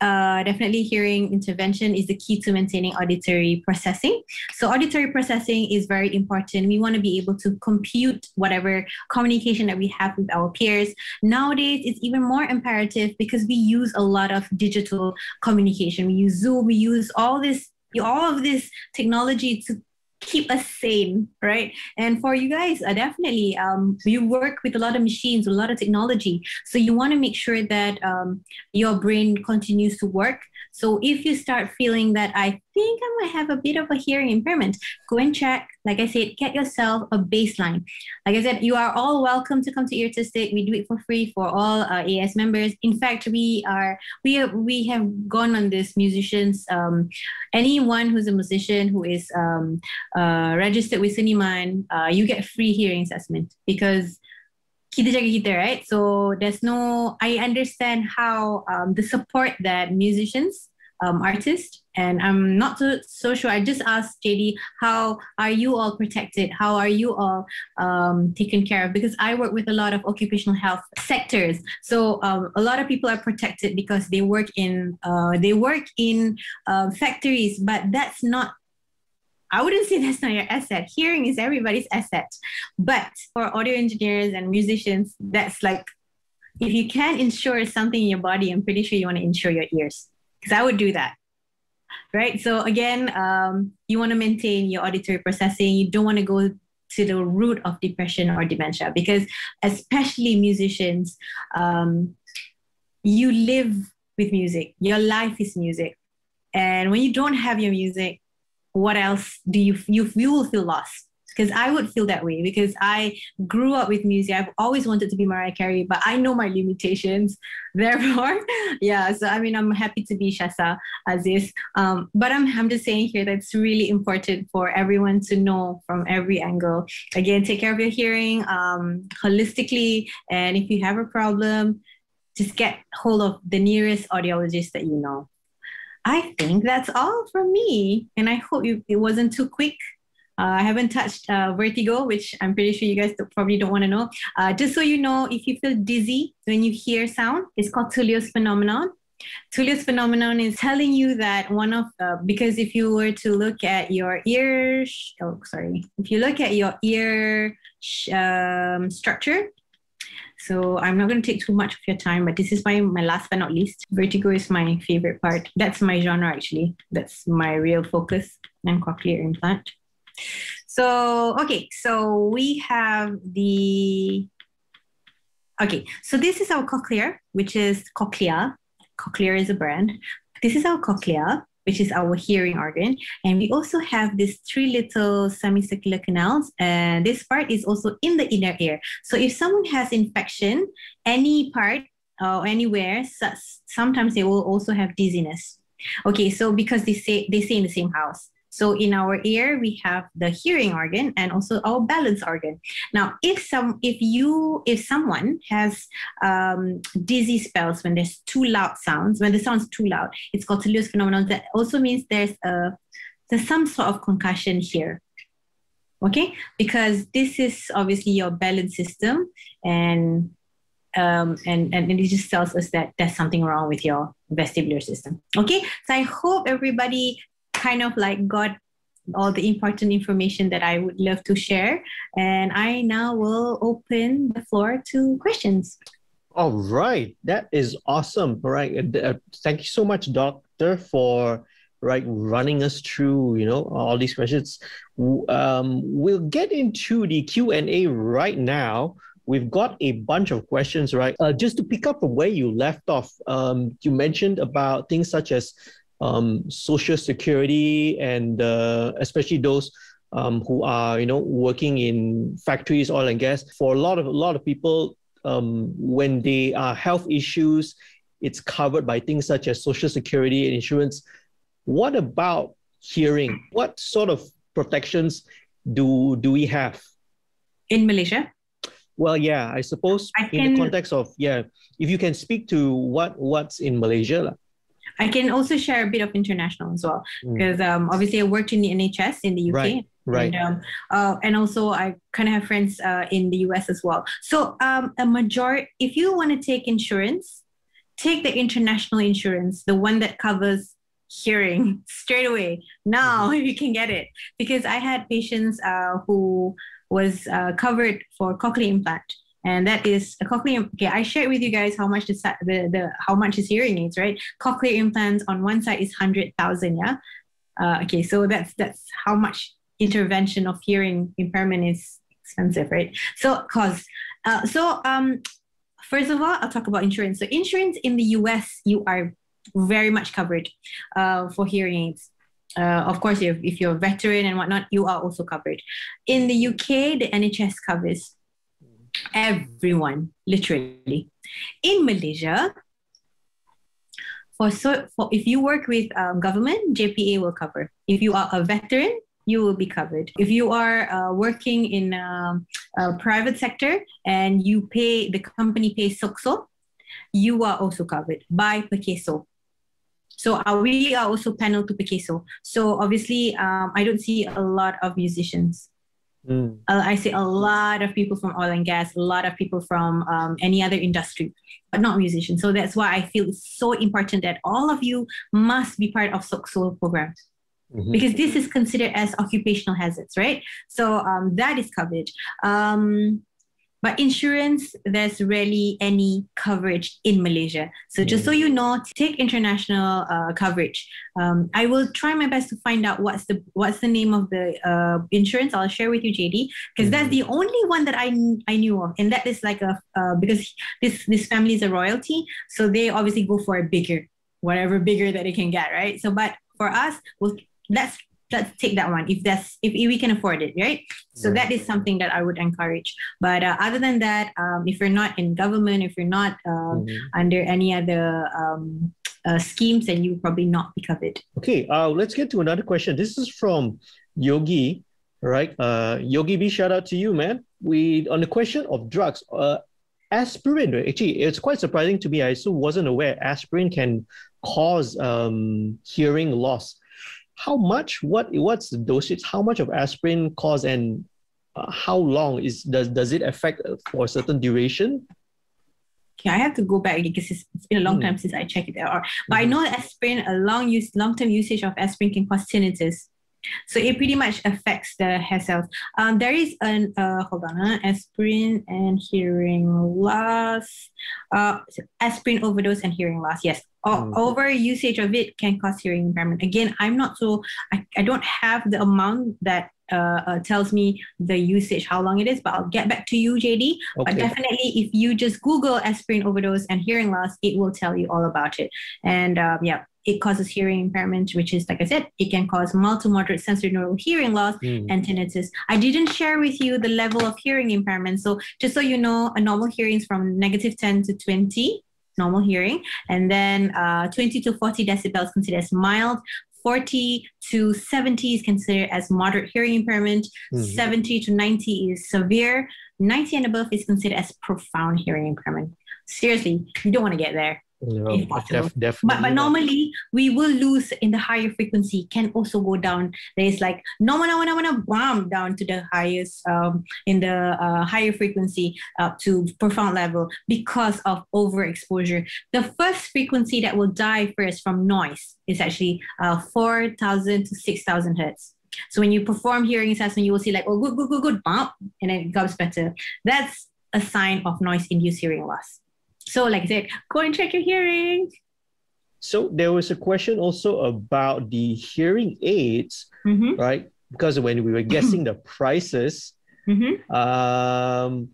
uh, definitely hearing intervention is the key to maintaining auditory processing. So, auditory processing is very important. We want to be able to compute whatever communication that we have with our peers. Nowadays, it's even more imperative because we use a lot of digital communication. We use Zoom, we use all this all of this technology to keep us sane, right? And for you guys, uh, definitely, um, you work with a lot of machines, a lot of technology. So you want to make sure that um, your brain continues to work so if you start feeling that I think I might have a bit of a hearing impairment, go and check. Like I said, get yourself a baseline. Like I said, you are all welcome to come to Eartistic. We do it for free for all uh, AES members. In fact, we are we we have gone on this musicians. Um, anyone who's a musician who is um, uh, registered with Seniman, uh, you get free hearing assessment because kita jaga kita, right? So there's no, I understand how um, the support that musicians, um, artists, and I'm not so, so sure. I just asked JD, how are you all protected? How are you all um, taken care of? Because I work with a lot of occupational health sectors. So um, a lot of people are protected because they work in uh, they work in uh, factories, but that's not I wouldn't say that's not your asset. Hearing is everybody's asset. But for audio engineers and musicians, that's like if you can insure something in your body, I'm pretty sure you want to insure your ears. Because I would do that. Right. So again, um, you want to maintain your auditory processing. You don't want to go to the root of depression or dementia because especially musicians, um, you live with music. Your life is music. And when you don't have your music, what else do you you you will feel lost because I would feel that way because I grew up with music. I've always wanted to be Mariah Carey, but I know my limitations. Therefore, yeah. So I mean, I'm happy to be Shasa Aziz. Um, but I'm I'm just saying here that it's really important for everyone to know from every angle. Again, take care of your hearing um, holistically, and if you have a problem, just get hold of the nearest audiologist that you know. I think that's all from me. And I hope you, it wasn't too quick. Uh, I haven't touched uh, vertigo, which I'm pretty sure you guys probably don't want to know. Uh, just so you know, if you feel dizzy when you hear sound, it's called Tullio's phenomenon. Tullio's phenomenon is telling you that one of because if you were to look at your ear, oh sorry, if you look at your ear um, structure, so I'm not going to take too much of your time, but this is my, my last but not least. Vertigo is my favorite part. That's my genre, actually. That's my real focus and cochlear implant. So, okay, so we have the, okay, so this is our cochlear, which is Cochlear. Cochlear is a brand. This is our cochlea which is our hearing organ. And we also have these three little semicircular canals. And this part is also in the inner ear. So if someone has infection, any part or anywhere, sometimes they will also have dizziness. Okay, so because they say they stay in the same house. So in our ear, we have the hearing organ and also our balance organ. Now, if some, if you, if someone has um, dizzy spells when there's too loud sounds, when the sound's too loud, it's called Tullio's phenomenon. That also means there's a there's some sort of concussion here. Okay, because this is obviously your balance system, and um, and, and it just tells us that there's something wrong with your vestibular system. Okay, so I hope everybody kind of like got all the important information that I would love to share. And I now will open the floor to questions. All right, that is awesome. All right, uh, thank you so much, Doctor, for right running us through you know all these questions. Um, we'll get into the Q and A right now. We've got a bunch of questions, right? Uh, just to pick up from where you left off, um, you mentioned about things such as um, social security and uh, especially those um, who are you know working in factories, oil and gas. For a lot of a lot of people, um, when they are health issues, it's covered by things such as social security and insurance. What about hearing? What sort of protections do do we have in Malaysia? Well, yeah, I suppose I in the context of yeah, if you can speak to what what's in Malaysia. I can also share a bit of international as well because mm. um, obviously I worked in the NHS in the UK. Right. Right. And, um, uh, and also, I kind of have friends uh, in the US as well. So, um, a majority, if you want to take insurance, take the international insurance, the one that covers hearing straight away. Now mm-hmm. you can get it because I had patients uh, who was uh, covered for cochlear implant and that is a cochlear. Okay, I shared with you guys how much the the, the how much is hearing aids, right? Cochlear implants on one side is hundred thousand, yeah. Uh, okay, so that's that's how much intervention of hearing impairment is expensive, right? So cause uh, so um first of all, I'll talk about insurance. So insurance in the US, you are very much covered uh, for hearing aids. Uh, of course, if, if you're a veteran and whatnot, you are also covered. In the UK, the NHS covers everyone, literally. In Malaysia, for so for if you work with um, government, JPA will cover. If you are a veteran, you will be covered. If you are uh, working in a, a, private sector and you pay the company pays SOCSO, you are also covered by PERKESO. So uh, we are also panel to PERKESO. So obviously, um, I don't see a lot of musicians Mm. Uh, I see a lot of people from oil and gas, a lot of people from um, any other industry, but not musicians. So that's why I feel it's so important that all of you must be part of SOCSO programs. Mm-hmm. Because this is considered as occupational hazards, right? So um, that is covered. Um, but insurance, there's rarely any coverage in Malaysia. So just so mm. you know, take international uh, coverage. Um, I will try my best to find out what's the what's the name of the uh, insurance. I'll share with you, JD, because mm-hmm. that's the only one that I I knew of, and that is like a uh, because this this family is a royalty, so they obviously go for a bigger, whatever bigger that they can get, right? So, but for us, we'll let's let's take that one if that's if, we can afford it right? So that is something that i would encourage. But uh, other than that um, if you're not in government if you're not um, mm-hmm. under any other um, uh, schemes then you probably not be covered okay uh, let's get to another question. This is from yogi right? Uh, yogi b shout out to you man. We on the question of drugs uh, aspirin actually it's quite surprising to me. I still wasn't aware aspirin can cause um, hearing loss how much what what's the dosage how much of aspirin cause and uh, how long is does does it affect for a certain duration Okay, I have to go back because it's, it's been a long mm. time since I checked it out. But mm. I know aspirin, a long use, long term usage of aspirin can cause tinnitus. So it pretty much affects the hair cells. Um, there is an uh, hold on, uh, aspirin and hearing loss. Uh, aspirin overdose and hearing loss. Yes, o- oh, over usage of it can cause hearing impairment. Again, I'm not so I, I don't have the amount that uh, uh, tells me the usage, how long it is, but I'll get back to you, JD. Okay. But definitely, if you just Google aspirin overdose and hearing loss, it will tell you all about it. And um, yeah, it causes hearing impairment, which is, like I said, it can cause mild to moderate sensorineural hearing loss mm. and tinnitus. I didn't share with you the level of hearing impairment. So, just so you know, a normal hearing is from negative 10 to 20, normal hearing. And then uh, 20 to 40 decibels considered as mild. 40 to 70 is considered as moderate hearing impairment. Mm-hmm. 70 to 90 is severe. 90 and above is considered as profound hearing impairment. Seriously, you don't want to get there No, if. Def- definitely. But, but normally we will lose in the higher frequency, can also go down. There's like no one, no one, bam, down to the highest, um, in the uh, higher frequency up to profound level because of overexposure. The first frequency that will die first from noise is actually uh, 4,000 to 6,000 hertz. So when you perform hearing assessment, you will see like, oh, good, good, good, good, bump, and it comes better. That's a sign of noise-induced hearing loss. So, like I said, go and check your hearing. So there was a question also about the hearing aids, mm-hmm. right? Because when we were guessing the prices, mm-hmm. um,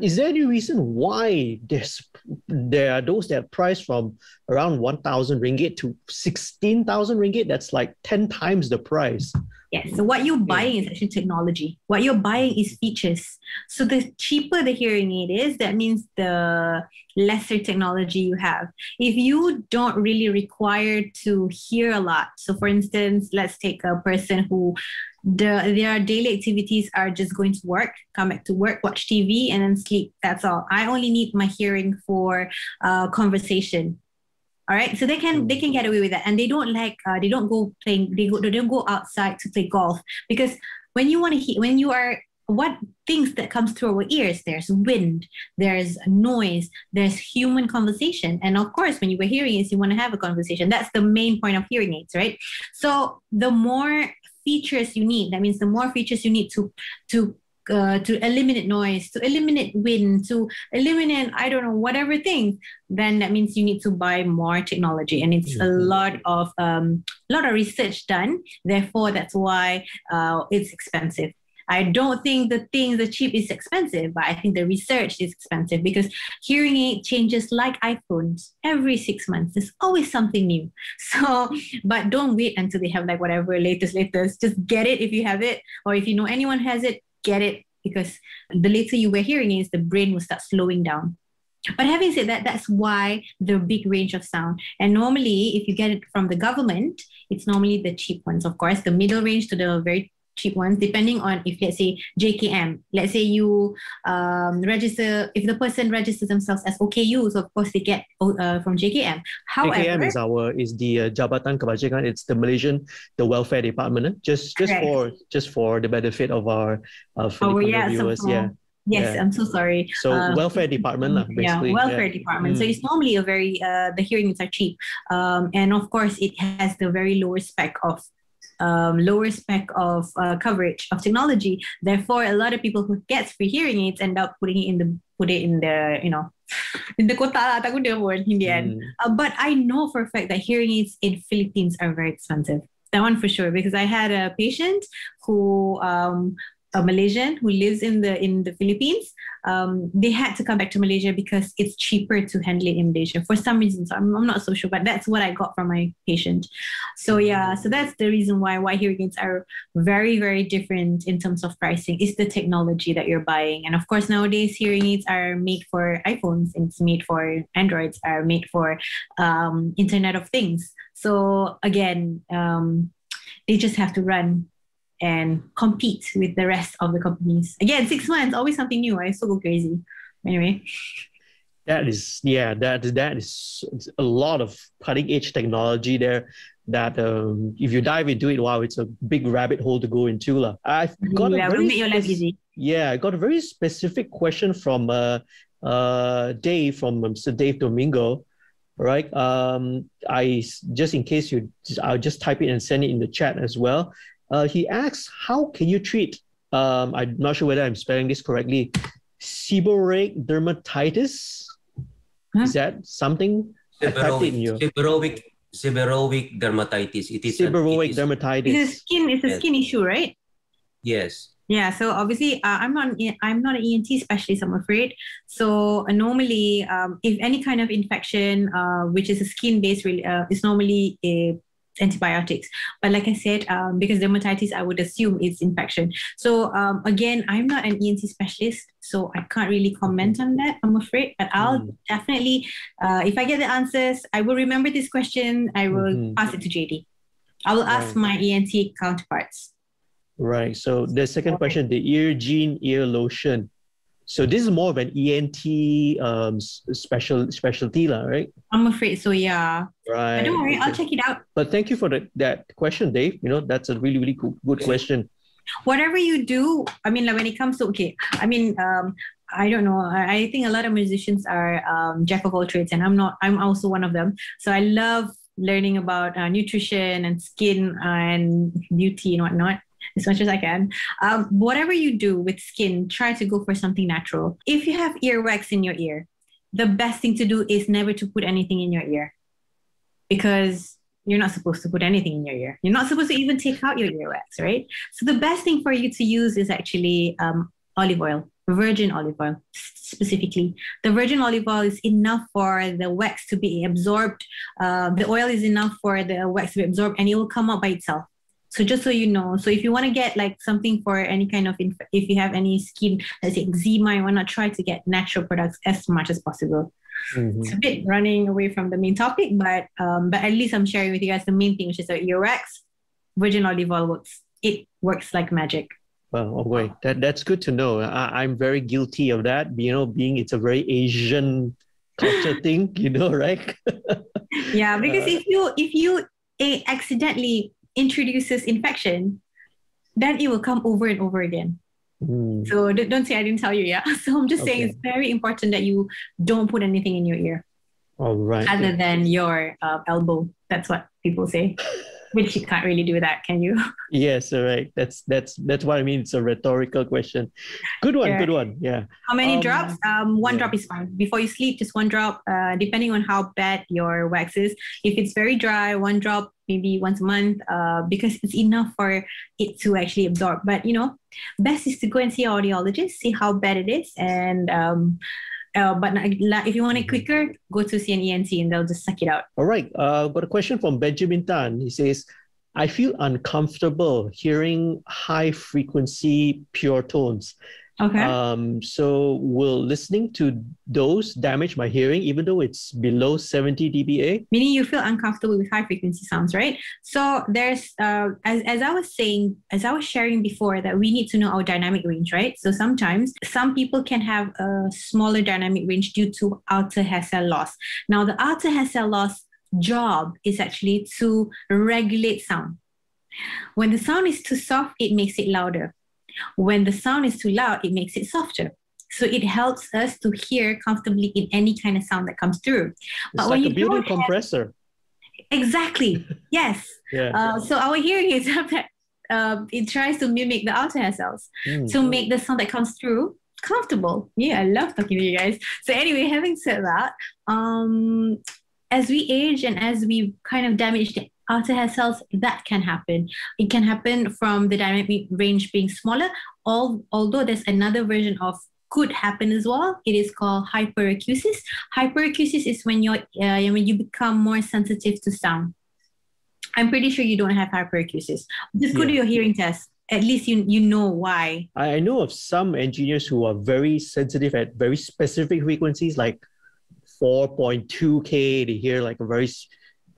is there any reason why there's there are those that price from around one thousand ringgit to sixteen thousand ringgit? That's like ten times the price. Yes. So what you're buying is actually technology. What you're buying is features. So the cheaper the hearing aid is, that means the lesser technology you have. If you don't really require to hear a lot, so for instance, let's take a person who the their daily activities are just going to work, come back to work, watch TV, and then sleep. That's all. I only need my hearing for uh, conversation all right so they can they can get away with that. And they don't like uh, they don't go playing they go they don't go outside to play golf. Because when you want to hear when you are what things that comes through our ears there's wind there's noise there's human conversation. And of course when you were hearing aids you want to have a conversation. That's the main point of hearing aids right? So the more features you need that means the more features you need to to uh, to eliminate noise, to eliminate wind, to eliminate I don't know whatever thing, then that means you need to buy more technology, and it's mm-hmm. a lot of um, lot of research done. Therefore, that's why uh, it's expensive. I don't think the thing, the cheap is expensive, but I think the research is expensive because hearing aid changes like iPhones every six months. There's always something new. So, but don't wait until they have like whatever latest, latest. Just get it if you have it, or if you know anyone has it, get it because the later you were hearing aids, the brain will start slowing down. But having said that, that's why the big range of sound. And normally, if you get it from the government, it's normally the cheap ones, of course, the middle range to the very cheap ones, depending on if let's say JKM, let's say you um, register, if the person registers themselves as OKU, so of course they get uh, from JKM. However, JKM is our is the uh, Jabatan Kebajikan. It's the Malaysian the welfare department. Eh? Just just Correct. for just for the benefit of our uh, oh, yeah, viewers. yeah. Yes, yeah. I'm so sorry. So um, welfare department, lah, basically. Yeah, welfare yeah. department. Mm. So it's normally a very uh, the hearings are cheap, um, and of course it has the very lower spec of um, lower spec of uh, coverage of technology. Therefore, a lot of people who get free hearing aids end up putting it in the put it in the you know in the kota lah, takut dia pun in the end. Mm. Uh, but I know for a fact that hearing aids in Philippines are very expensive. That one for sure because I had a patient who um, a Malaysian who lives in the in the Philippines. Um, they had to come back to Malaysia because it's cheaper to handle it in Malaysia for some reasons. I'm, I'm not so sure, but that's what I got from my patient. So yeah, so that's the reason why why hearing aids are very very different in terms of pricing. Is the technology that you're buying, and of course nowadays hearing aids are made for iPhones. It's made for Androids. Are made for um, Internet of Things. So again. Um, they just have to run and compete with the rest of the companies. Again, six months, always something new. I still go crazy. Anyway. That is yeah, that that is a lot of cutting edge technology there. That um, if you dive into it, wow, it's a big rabbit hole to go into. La. I've got yeah, a very make your life easy. Yeah, I got a very specific question from uh, uh, Dave from Mr. Um, Dave Domingo right? Um, I just in case you, I'll just type it and send it in the chat as well. Uh, he asks, how can you treat, um, I'm not sure whether I'm spelling this correctly, seborrheic dermatitis? Huh? Is that something? Seborrheic, seborrheic, seborrheic dermatitis. It is seborrheic dermatitis. It's a skin. It's a yes. skin issue, right? Yes. Yeah, so obviously uh, I'm not I'm not an ENT specialist, I'm afraid. So uh, normally, um, if any kind of infection, uh, which is a skin based, uh, is normally a antibiotics. But like I said, um, because dermatitis, I would assume it's infection. So um, again, I'm not an ENT specialist, so I can't really comment on that. I'm afraid, but I'll mm. definitely, uh, if I get the answers, I will remember this question. I will mm-hmm. pass it to JD. I will ask right. my ENT counterparts. Right. So the second question, the ear gene ear lotion. So this is more of an ENT um, special specialty, right? I'm afraid so. Yeah. Right. But don't worry, I'll check it out. But thank you for the, that question, Dave. You know, that's a really really good, good question. Whatever you do, I mean, like when it comes to okay, I mean, um, I don't know. I think a lot of musicians are um, jack of all trades, and I'm not. I'm also one of them. So I love learning about uh, nutrition and skin and beauty and whatnot as much as I can. Um, whatever you do with skin, try to go for something natural. If you have earwax in your ear, the best thing to do is never to put anything in your ear because you're not supposed to put anything in your ear. You're not supposed to even take out your earwax, right? So the best thing for you to use is actually um, olive oil, virgin olive oil specifically. The virgin olive oil is enough for the wax to be absorbed. Uh, the oil is enough for the wax to be absorbed and it will come out by itself. So just so you know, so if you want to get like something for any kind of, inf- if you have any skin, let's say eczema, you want to try to get natural products as much as possible. Mm-hmm. It's a bit running away from the main topic, but um, but at least I'm sharing with you guys the main thing, which is that earwax. Virgin olive oil works. It works like magic. Well, okay, that that's good to know. I, I'm very guilty of that. You know, being it's a very Asian culture thing. You know, right? yeah, because uh, if you if you accidentally introduces infection, then it will come over and over again. Mm. So don't say I didn't tell you, yeah. So I'm just okay. saying it's very important that you don't put anything in your ear. All right. Other than your uh, elbow. That's what people say which you can't really do that, can you? Yes, all right. That's that's that's what I mean. It's a rhetorical question. Good one, yeah. good one. Yeah. How many um, drops? Um, one yeah. drop is fine. Before you sleep, just one drop. Uh, depending on how bad your wax is. If it's very dry, one drop maybe once a month. Uh, because it's enough for it to actually absorb. But you know, best is to go and see an audiologist, see how bad it is, and um, uh, but if you want it mm-hmm. quicker, go to CNENT and they'll just suck it out. All right. Uh, got a question from Benjamin Tan. He says, I feel uncomfortable hearing high frequency pure tones. Okay. Um, so will listening to those damage my hearing even though it's below 70 dBA? Meaning you feel uncomfortable with high frequency sounds, right? So there's, uh, as, as I was saying, as I was sharing before, that we need to know our dynamic range, right? So sometimes some people can have a smaller dynamic range due to outer hair cell loss. Now, the outer hair cell loss job is actually to regulate sound. When the sound is too soft, it makes it louder. When the sound is too loud, it makes it softer. So it helps us to hear comfortably in any kind of sound that comes through. It's but like when you a built-in compressor. Exactly. yes. yeah. Uh, so our hearing is that uh, it tries to mimic the outer hair cells mm. to make the sound that comes through comfortable. Yeah, I love talking to you guys. So anyway, having said that, um, as we age and as we kind of damage the outer hair cells, that can happen. It can happen from the dynamic range being smaller, all, although there's another version of could happen as well. It is called hyperacusis. Hyperacusis is when you're uh, when you become more sensitive to sound. I'm pretty sure you don't have hyperacusis. Just go yeah. to your hearing test. At least you you know why. I know of some engineers who are very sensitive at very specific frequencies, like 4.2k. They hear like a very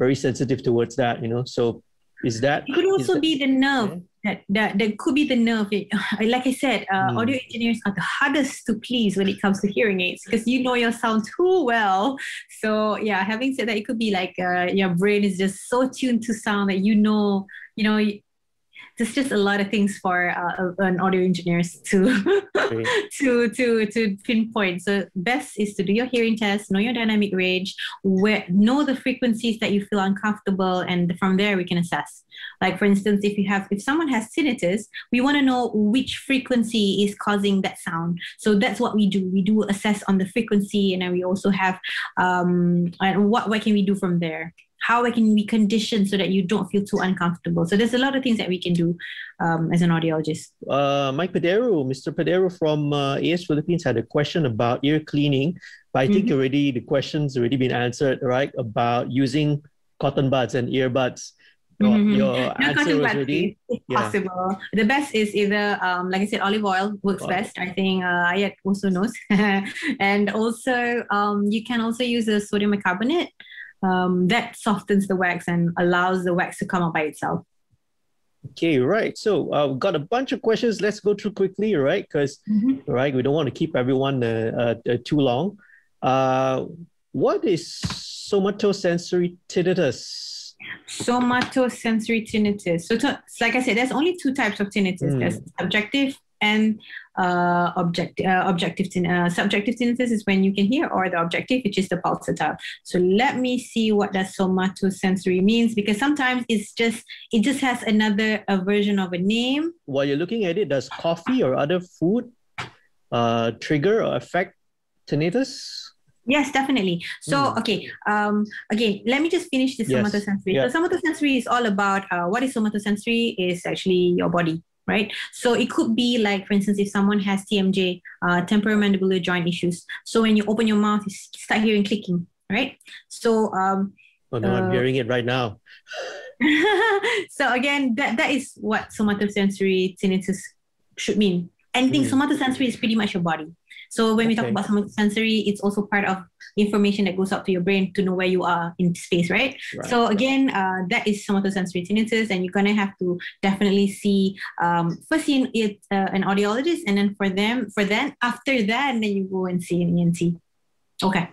very sensitive towards that, you know. So is that it could also be the nerve that, that that could be the nerve. Like I said, uh, mm. audio engineers are the hardest to please when it comes to hearing aids because you know your sound too well. So yeah, having said that, it could be like uh, your brain is just so tuned to sound that you know, you know, there's just a lot of things for uh, an audio engineers to to to to pinpoint. So best is to do your hearing test, know your dynamic range, where know the frequencies that you feel uncomfortable, and from there we can assess. Like for instance, if you have if someone has tinnitus, we want to know which frequency is causing that sound. So that's what we do. We do assess on the frequency, and then we also have um, and what what can we do from there how can we condition so that you don't feel too uncomfortable. So there's a lot of things that we can do um, as an audiologist. Uh, Mike Padero, Mr. Padero from uh, AES Philippines had a question about ear cleaning, but I think mm-hmm. already the question's already been answered, right? About using cotton buds and earbuds. Your, mm-hmm. your no, answer was if yeah. possible. The best is either, um, like I said, olive oil works best. I think uh, Ayat also knows, and also um, you can also use a sodium bicarbonate um, that softens the wax and allows the wax to come out by itself. Okay, right. So uh, we've got a bunch of questions. Let's go through quickly, right? Because, mm-hmm. right, we don't want to keep everyone uh, uh, too long. Uh, what is somatosensory tinnitus? Somatosensory tinnitus. So, to, like I said, there's only two types of tinnitus. Mm. There's subjective and uh, object, uh, objective uh, subjective tinnitus is when you can hear, or the objective, which is the pulsatile. So let me see what that somatosensory means, because sometimes it's just it just has another a version of a name. While you're looking at it, does coffee or other food uh, trigger or affect tinnitus? Yes, definitely. So, mm. okay, um, again, let me just finish the yes. somatosensory. Yeah. So, somatosensory is all about uh, what is somatosensory is actually your body right? So it could be like, for instance, if someone has TMJ, uh, temporomandibular joint issues. So when you open your mouth, you start hearing clicking, right? So um, oh no, uh, I'm hearing it right now. so again, that that is what somatosensory tinnitus should mean. Anything mm. somatosensory is pretty much your body. So when okay. we talk about somatosensory, it's also part of information that goes out to your brain to know where you are in space, right? right. So again, uh, that is somatosensory tinnitus, and you're gonna have to definitely see um, first see it uh, an audiologist, and then for them, for then after that, then you go and see an ENT. Okay.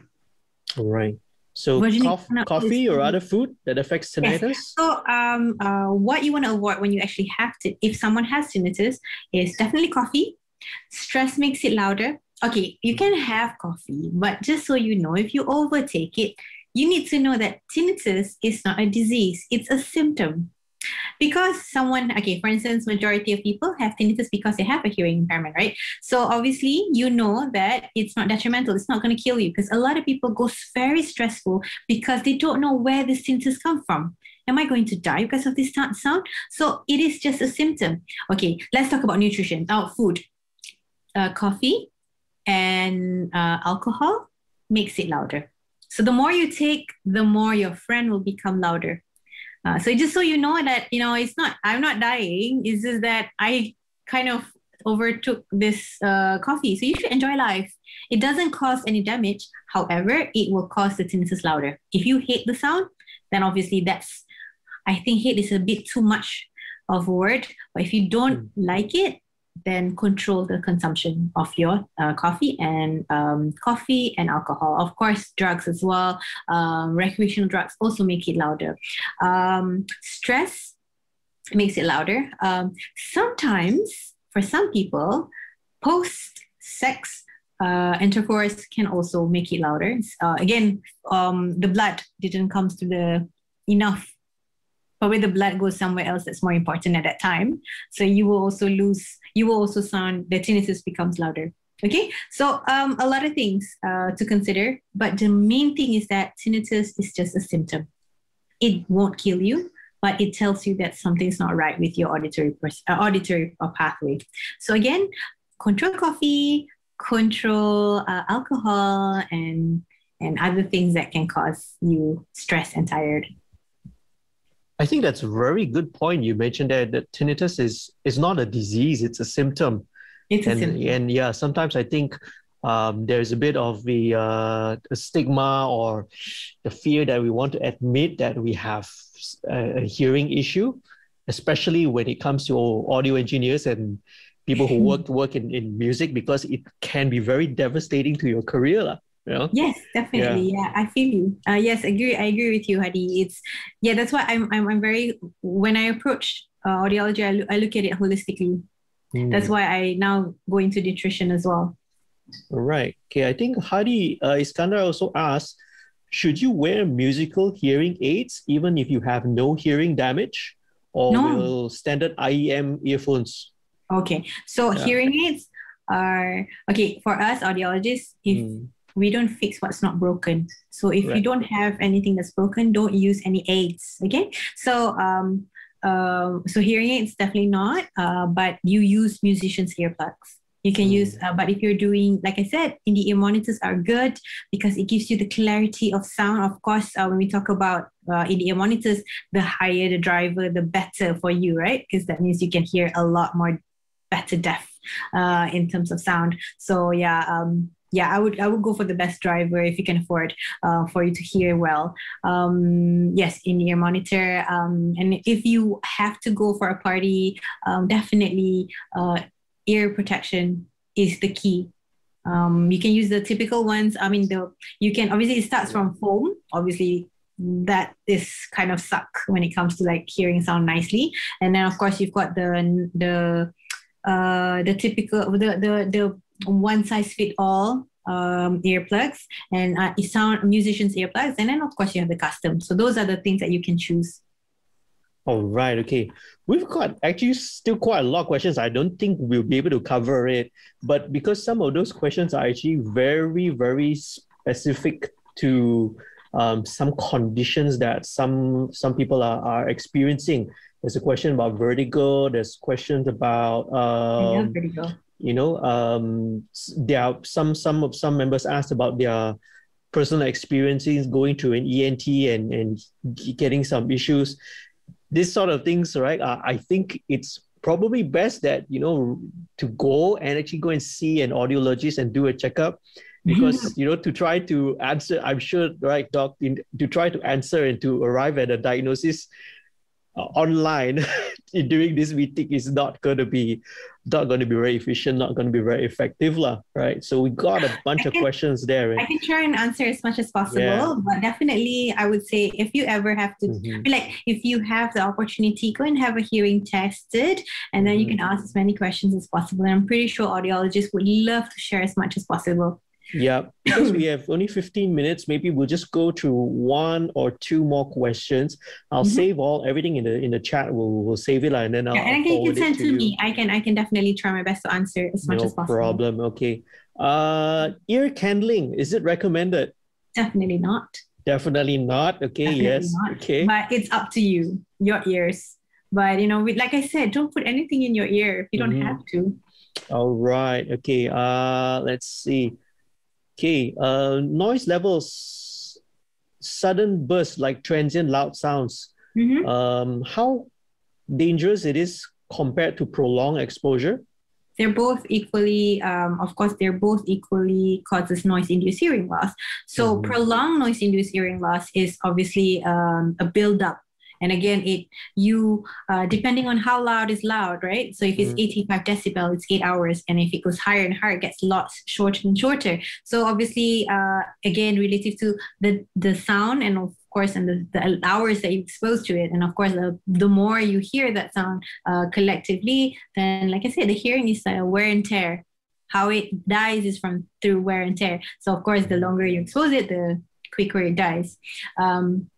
All right. So cof- coffee or other food that affects tinnitus? Yes. So um, uh, what you want to avoid when you actually have to, if someone has tinnitus, is definitely coffee. Stress makes it louder okay, you can have coffee, but just so you know, if you overtake it, you need to know that tinnitus is not a disease, it's a symptom. Because someone, okay, for instance, majority of people have tinnitus because they have a hearing impairment, right? So obviously, you know that it's not detrimental, it's not going to kill you because a lot of people go very stressful because they don't know where this tinnitus come from. Am I going to die because of this sound? So it is just a symptom. Okay, let's talk about nutrition. Our food, uh, coffee, and uh, alcohol makes it louder. So the more you take, the more your friend will become louder. Uh, so just so you know that you know it's not I'm not dying. It's just that I kind of overtook this uh, coffee. So you should enjoy life. It doesn't cause any damage. However, it will cause the tinnitus louder. If you hate the sound, then obviously that's I think hate is a bit too much of a word. But if you don't mm. like it, then control the consumption of your uh, coffee and um, coffee and alcohol. Of course, drugs as well. Um, recreational drugs also make it louder. Um, stress makes it louder. Um, sometimes, for some people, post sex uh, intercourse can also make it louder. Uh, again, um, the blood didn't come to the enough but the blood goes somewhere else that's more important at that time. So you will also lose, you will also sound, the tinnitus becomes louder. Okay, so um, a lot of things uh, to consider, but the main thing is that tinnitus is just a symptom. It won't kill you, but it tells you that something's not right with your auditory pers- uh, auditory pathway. So again, control coffee, control uh, alcohol, and and other things that can cause you stress and tired. I think that's a very good point. You mentioned that, that tinnitus is is not a disease; it's a symptom. It's and, a symptom. And yeah, sometimes I think um, there's a bit of the, uh, the stigma or the fear that we want to admit that we have a, a hearing issue, especially when it comes to audio engineers and people who work work in, in music because it can be very devastating to your career. Know? Yes, definitely. Yeah. yeah, I feel you. Uh, yes, agree. I agree with you, Hadi. It's yeah. That's why I'm I'm, I'm very when I approach uh, audiology, I, lo- I look at it holistically. Mm. That's why I now go into nutrition as well. Right. Okay. I think Hadi uh, Iskandar also asked, should you wear musical hearing aids even if you have no hearing damage, or no. will standard IEM earphones? Okay. So yeah. hearing aids are okay for us audiologists. If mm we don't fix what's not broken. So if right. you don't have anything that's broken, don't use any aids. Okay. So um, um, so hearing aids definitely not, uh, but you use musicians' earplugs. You can mm. use, uh, but if you're doing, like I said, in the ear monitors are good because it gives you the clarity of sound. Of course, uh, when we talk about uh, in the ear monitors, the higher the driver, the better for you, right? Because that means you can hear a lot more better depth uh, in terms of sound. So yeah, um, yeah, I would I would go for the best driver if you can afford uh, for you to hear well. Um, yes, in ear monitor. Um, and if you have to go for a party, um, definitely uh, ear protection is the key. Um, you can use the typical ones. I mean, the you can obviously it starts from foam. Obviously, that is kind of suck when it comes to like hearing sound nicely. And then of course you've got the the uh, the typical the the the one size fit all um, earplugs. And uh, sound musicians earplugs and then of course you have the custom. So those are the things that you can choose. All right okay. We've got actually still quite a lot of questions. I don't think we'll be able to cover it. But because some of those questions are actually very very specific to um, some conditions that some some people are, are experiencing. There's a question about vertigo. There's questions about um, vertigo you know um, there are some some of some members asked about their personal experiences going to an ent and and getting some issues. This sort of things right uh, i think it's probably best that you know to go and actually go and see an audiologist and do a checkup. Because you know to try to answer i'm sure right doc in, to try to answer and to arrive at a diagnosis uh, online during this meeting is not going to be not going to be very efficient, not going to be very effective, lah. Right? So we got a bunch of questions there. Right? I can try and answer as much as possible, yeah. but definitely, I would say if you ever have to, mm-hmm. like, if you have the opportunity, go and have a hearing tested, and then mm-hmm. you can ask as many questions as possible. And I'm pretty sure audiologists would love to share as much as possible. Yeah, because we have only 15 minutes, maybe we'll just go through one or two more questions. I'll mm-hmm. save all everything in the in the chat. We'll we'll save it and then I'll, yeah, and you can send to, to me. I can I can definitely try my best to answer as much no as possible. No problem. Okay. Uh, ear candling is it recommended? Definitely not. Definitely not. Okay. Definitely yes. Not. Okay. But it's up to you, your ears. But you know, like I said, don't put anything in your ear if you don't mm-hmm. have to. All right. Okay. Uh, let's see. Okay, uh, noise levels, sudden bursts like transient loud sounds. Mm-hmm. Um, how dangerous it is compared to prolonged exposure? They're both equally, um, of course, they're both equally causes noise-induced hearing loss. So mm-hmm. prolonged noise-induced hearing loss is obviously um, a buildup and again, it you uh, depending on how loud is loud, right? So if it's mm. 85 decibel, it's eight hours, and if it goes higher and higher, it gets lots shorter and shorter. So obviously, uh, again, relative to the the sound and of course and the, the hours that you expose to it and of course the, the more you hear that sound uh, collectively then like i said the hearing is a wear and tear how it dies is from through wear and tear so of course the longer you expose it the quicker it dies um,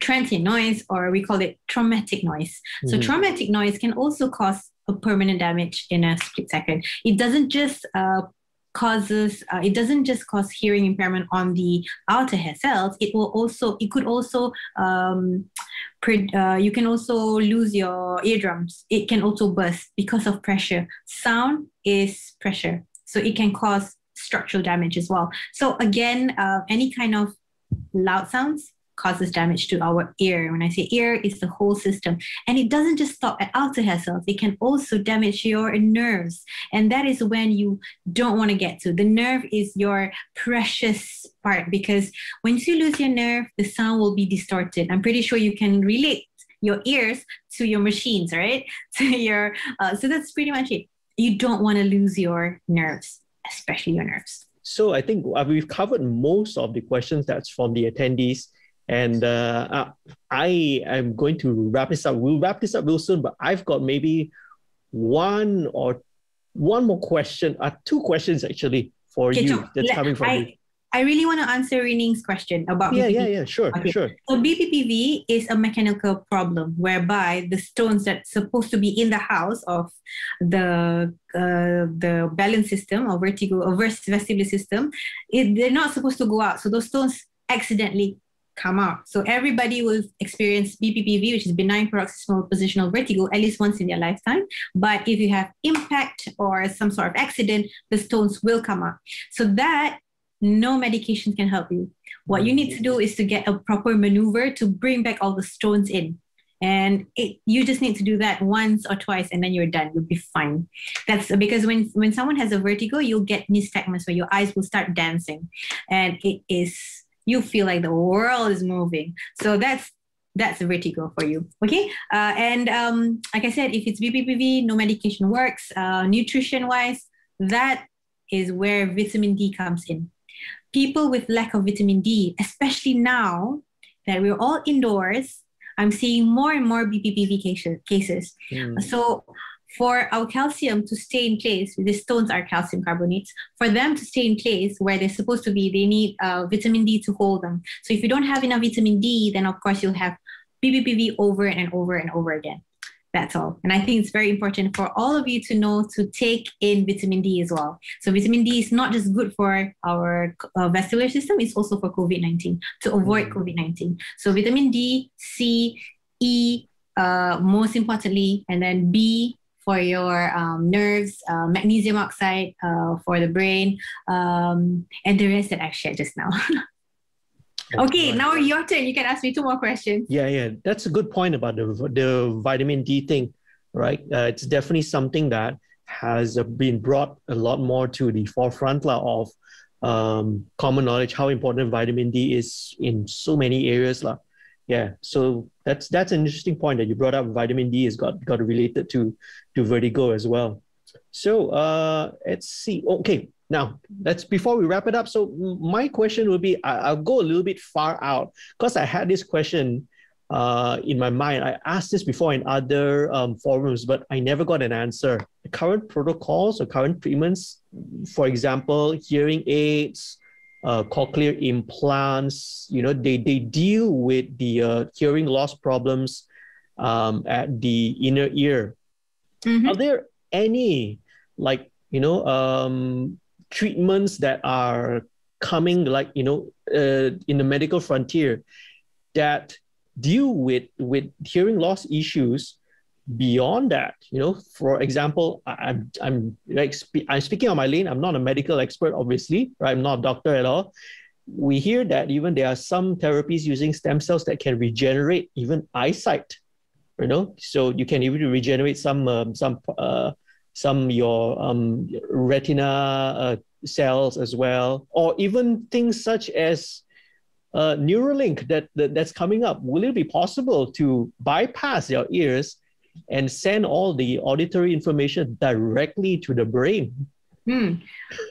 transient noise, or we call it traumatic noise. Mm-hmm. So, traumatic noise can also cause a permanent damage in a split second. It doesn't just uh, causes uh, it doesn't just cause hearing impairment on the outer hair cells it will also it could also um, pre- uh, you can also lose your eardrums it can also burst because of pressure sound is pressure so it can cause structural damage as well so again uh, any kind of loud sounds causes damage to our ear. When I say ear, it's the whole system. And it doesn't just stop at outer hair cells, it can also damage your nerves. And that is when you don't want to get to. The nerve is your precious part because once you lose your nerve, the sound will be distorted. I'm pretty sure you can relate your ears to your machines, right? So your uh, so that's pretty much it. You don't want to lose your nerves, especially your nerves. So I think uh, we've covered most of the questions that's from the attendees. And uh, uh, I am going to wrap this up. We'll wrap this up real soon, but I've got maybe one or one more question, uh, two questions actually for okay, you so that's coming from I, you. I really want to answer Rening's question about yeah, BPPV. yeah, yeah, sure, okay. sure. So BPPV is a mechanical problem whereby the stones that's supposed to be in the house of the uh, the balance system or vertigo or vestibular system, it, they're not supposed to go out. So those stones accidentally come out. So everybody will experience BPPV, which is benign paroxysmal positional vertigo, at least once in their lifetime. But if you have impact or some sort of accident, the stones will come out. So that no medication can help you. What you need to do is to get a proper maneuver to bring back all the stones in. and it, you just need to do that once or twice and then you're done you'll be fine that's because when when someone has a vertigo you'll get nystagmus where your eyes will start dancing and it is you feel like the world is moving so that's that's a vertigo for you okay uh, and um, like i said if it's bppv no medication works uh, nutrition wise that is where vitamin d comes in people with lack of vitamin d especially now that we're all indoors I'm seeing more and more BPPV cases. cases. Mm. So for our calcium to stay in place, the stones are calcium carbonates. For them to stay in place where they're supposed to be, they need uh, vitamin D to hold them. So if you don't have enough vitamin D, then of course you'll have BPPV over and over and over again. That's all. And I think it's very important for all of you to know to take in vitamin D as well. So, vitamin D is not just good for our uh, vascular system, it's also for COVID 19 to avoid mm. COVID 19. So, vitamin D, C, E, uh, most importantly, and then B for your um, nerves, uh, magnesium oxide uh, for the brain, um, and the rest that I've shared just now. Okay, now your turn. You can ask me two more questions. Yeah, yeah, that's a good point about the the vitamin D thing, right? Uh, it's definitely something that has been brought a lot more to the forefront of um, common knowledge how important vitamin D is in so many areas, lah. Yeah, so that's that's an interesting point that you brought up. Vitamin D has got got related to to vertigo as well. So uh, let's see. Okay, now, that's before we wrap it up. So my question will be, I, will go a little bit far out because I had this question uh, in my mind. I asked this before in other um, forums, but I never got an answer. The current protocols or current treatments, for example, hearing aids, uh, cochlear implants, you know, they, they deal with the uh, hearing loss problems um, at the inner ear. Mm-hmm. Are there any like you know um, treatments that are coming like you know uh, in the medical frontier that deal with with hearing loss issues beyond that you know for example i'm i'm like i'm speaking on my lane. I'm not a medical expert obviously right? I'm not a doctor at all. We hear that even there are some therapies using stem cells that can regenerate even eyesight you know? So you can even regenerate some um, some uh, some your um, retina uh, cells as well, or even things such as uh, Neuralink that, that that's coming up. Will it be possible to bypass your ears and send all the auditory information directly to the brain? Hmm.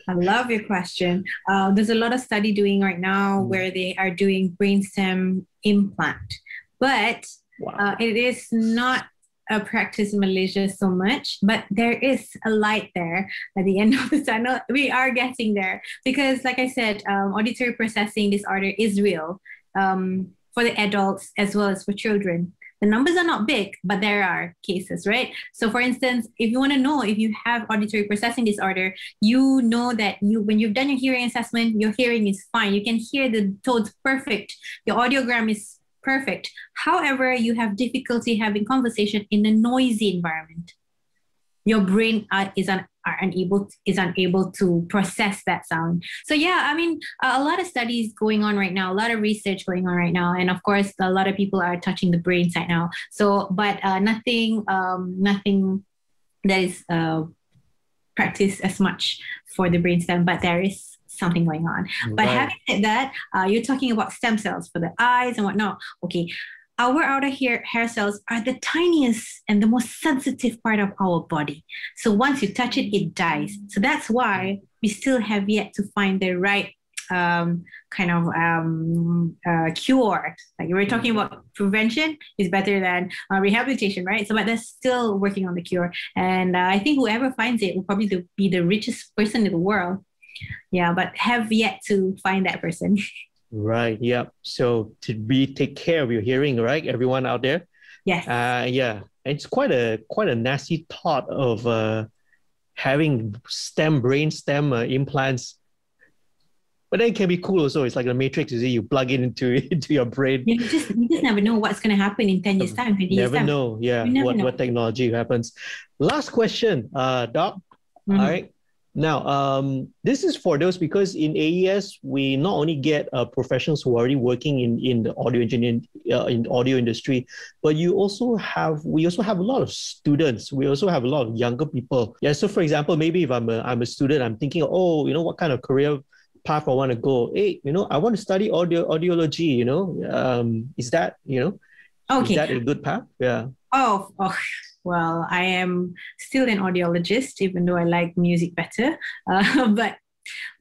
I love your question. Uh, there's a lot of study doing right now mm. where they are doing brainstem implant, but wow. uh, it is not a practice in Malaysia so much, but there is a light there at the end of the tunnel. We are getting there because, like I said, um, auditory processing disorder is real um, for the adults as well as for children. The numbers are not big, but there are cases, right? So, for instance, if you want to know if you have auditory processing disorder, you know that you, when you've done your hearing assessment, your hearing is fine. You can hear the tones perfect. Your audiogram is perfect. However, you have difficulty having conversation in a noisy environment. Your brain uh, is un- are unable to, is unable to process that sound. So yeah, I mean, a lot of studies going on right now, a lot of research going on right now, and of course, a lot of people are touching the brain right now. So, but uh, nothing, um, nothing that is uh, practiced as much for the brainstem, but there is something going on. Right. But having said that, uh, you're talking about stem cells for the eyes and whatnot. Okay, our outer hair, hair cells are the tiniest and the most sensitive part of our body. So once you touch it, it dies. So that's why we still have yet to find the right um, kind of um, uh, cure. Like we're talking about prevention is better than uh, rehabilitation, right? So, but they're still working on the cure. And uh, I think whoever finds it will probably be the richest person in the world yeah but have yet to find that person right yeah so to be take care of your hearing right everyone out there yes uh yeah it's quite a quite a nasty thought of uh having stem brain stem uh, implants but then it can be cool also. It's like a matrix, you see, you plug it into into your brain. You just you just never know what's gonna happen in 10 years time, 20 years never time. know, yeah, never what, know. what technology happens. Last question, uh, Doc. Mm-hmm. All right Now, um, this is for those because in AES we not only get uh, professionals who are already working in, in the audio engineering uh, in audio industry, but you also have we also have a lot of students. We also have a lot of younger people. Yeah. So, for example, maybe if I'm a I'm a student, I'm thinking, oh, you know, what kind of career path I want to go. Hey, you know, I want to study audio audiology. You know, um, is that you know, okay. is that a good path? Yeah. Oh, oh, well, I am still an audiologist, even though I like music better. Uh, but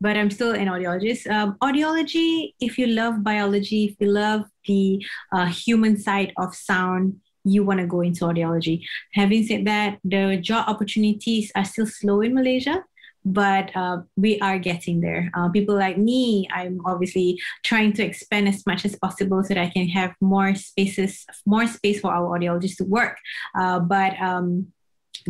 but I'm still an audiologist. Um, audiology, if you love biology, if you love the uh, human side of sound, you want to go into audiology. Having said that, the job opportunities are still slow in Malaysia but uh, we are getting there. Uh, people like me, I'm obviously trying to expand as much as possible so that I can have more spaces, more space for our audiologists to work. Uh, but um,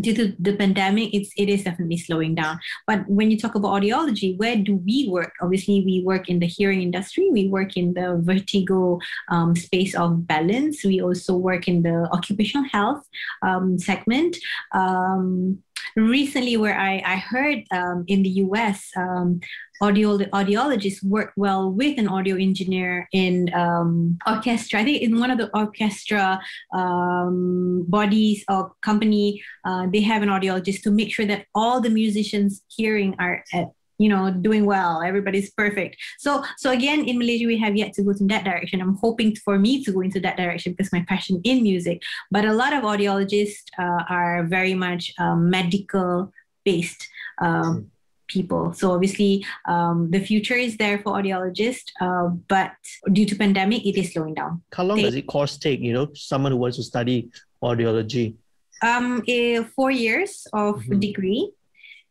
due to the pandemic, it's it is definitely slowing down. But when you talk about audiology, where do we work? Obviously, we work in the hearing industry. We work in the vertigo um, space of balance. We also work in the occupational health um, segment. Um, recently where I, I heard um, in the US, um, audio audiologists work well with an audio engineer in um, orchestra. I think in one of the orchestra um, bodies or company, uh, they have an audiologist to make sure that all the musicians' hearing are at you know doing well. Everybody's perfect. So so again in malaysia we have yet to go in that direction. I'm hoping for me to go into that direction because my passion in music. But a lot of audiologists uh, are very much um, medical based um, people so obviously um, the future is there for audiologists uh, but due to pandemic it is slowing down how long does it course take you know someone who wants to study audiology um, eh, four years of mm-hmm. degree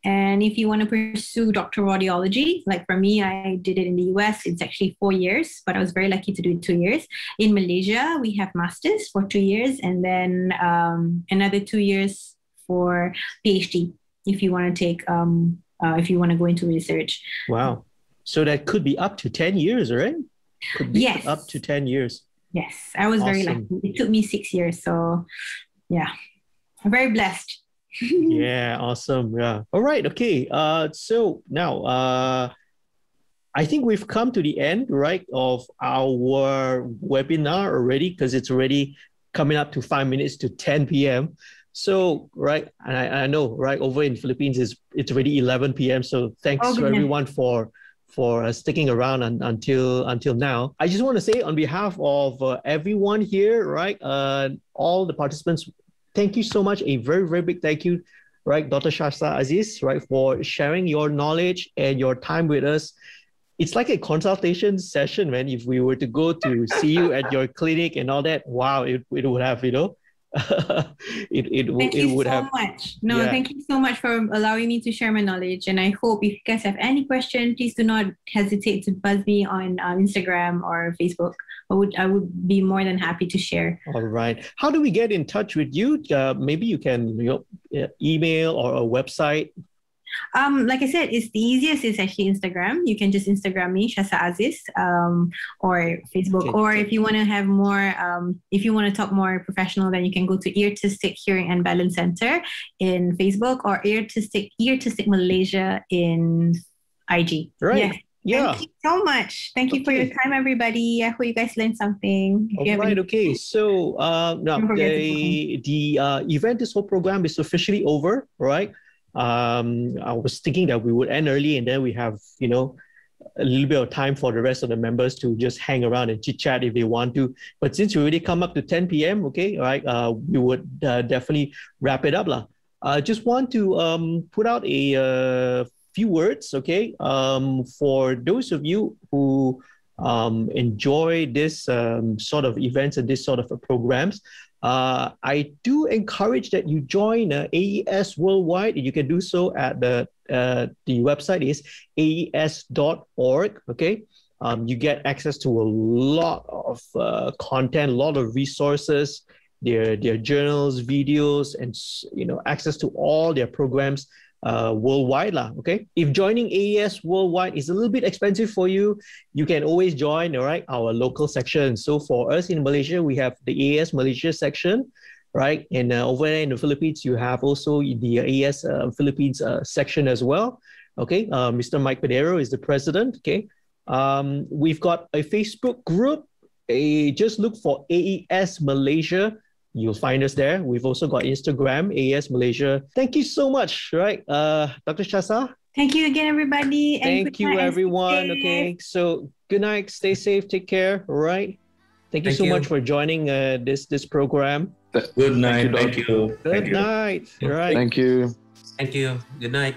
and if you want to pursue doctoral audiology, like for me, I did it in the US, it's actually four years, but I was very lucky to do it two years. In Malaysia, we have masters for two years and then um, another two years for PhD if you want to take, um, uh, if you want to go into research. Wow. So that could be up to 10 years, right? Could be yes. Up to 10 years. Yes. I was awesome. very lucky. It took me six years. So yeah, I'm very blessed yeah, awesome. Yeah. All right. Okay. Uh, so now, uh, I think we've come to the end, right, of our webinar already because it's already coming up to five minutes to 10 p.m. So, right, and I, I know, right, over in Philippines, is it's already 11 p.m. So thanks to everyone for for uh, sticking around un, until until now. I just want to say on behalf of uh, everyone here, right, uh, all the participants thank you so much. A very, very big thank you, right, Dr. Shasa Aziz, right, for sharing your knowledge and your time with us. It's like a consultation session, man. If we were to go to see you at your clinic and all that, wow, it, it would have, you know, it, it, thank it you would so have. much. No, yeah. thank you so much for allowing me to share my knowledge. And I hope if you guys have any question, please do not hesitate to buzz me on uh, Instagram or Facebook. I would I would be more than happy to share. All right. How do we get in touch with you? Uh, maybe you can you know, email or a website. Um, like I said, it's the easiest is actually Instagram. You can just Instagram me, Shasa Aziz, um, or Facebook. Okay. Or if you want to have more, um, if you want to talk more professional, then you can go to Eartistic Hearing and Balance Center in Facebook or Eartistic Eartistic Malaysia in IG. Right. Yeah. Yeah. Thank you so much. Thank you okay. for your time, everybody. I hope you guys learned something. All right. Okay. So uh, now the the uh, event, this whole program is officially over, right? Um, I was thinking that we would end early, and then we have you know a little bit of time for the rest of the members to just hang around and chit chat if they want to. But since we already come up to 10 p.m., okay, right, uh, we would uh, definitely wrap it up, lah. I just want to um, put out a uh, few words, okay, um, for those of you who um, enjoy this um, sort of events and this sort of programs. Uh, I do encourage that you join uh, AES Worldwide. You can do so at the uh, the website is aes.org. Okay, um, you get access to a lot of uh, content, a lot of resources, their their journals, videos, and you know access to all their programs uh, worldwide. Lah, okay. If joining AES worldwide is a little bit expensive for you, you can always join all right, our local section. So for us in Malaysia, we have the AES Malaysia section, right? And uh, over there in the Philippines, you have also the AES uh, Philippines uh, section as well. Okay, uh, Mr. Mike Pedero is the president. Okay, um, we've got a Facebook group. A just look for AES Malaysia. You'll find us there. We've also got Instagram, AES Malaysia. Thank you so much. Right, uh, Dr. Shasa. Thank you again, everybody. Thank you, everyone. Okay, so good night. Stay safe. Take care. All right. Thank you Thank so you. much for joining uh, this this program. Good night. Thank you. Good Thank night. You. All right. Thank you. Thank you. Good night.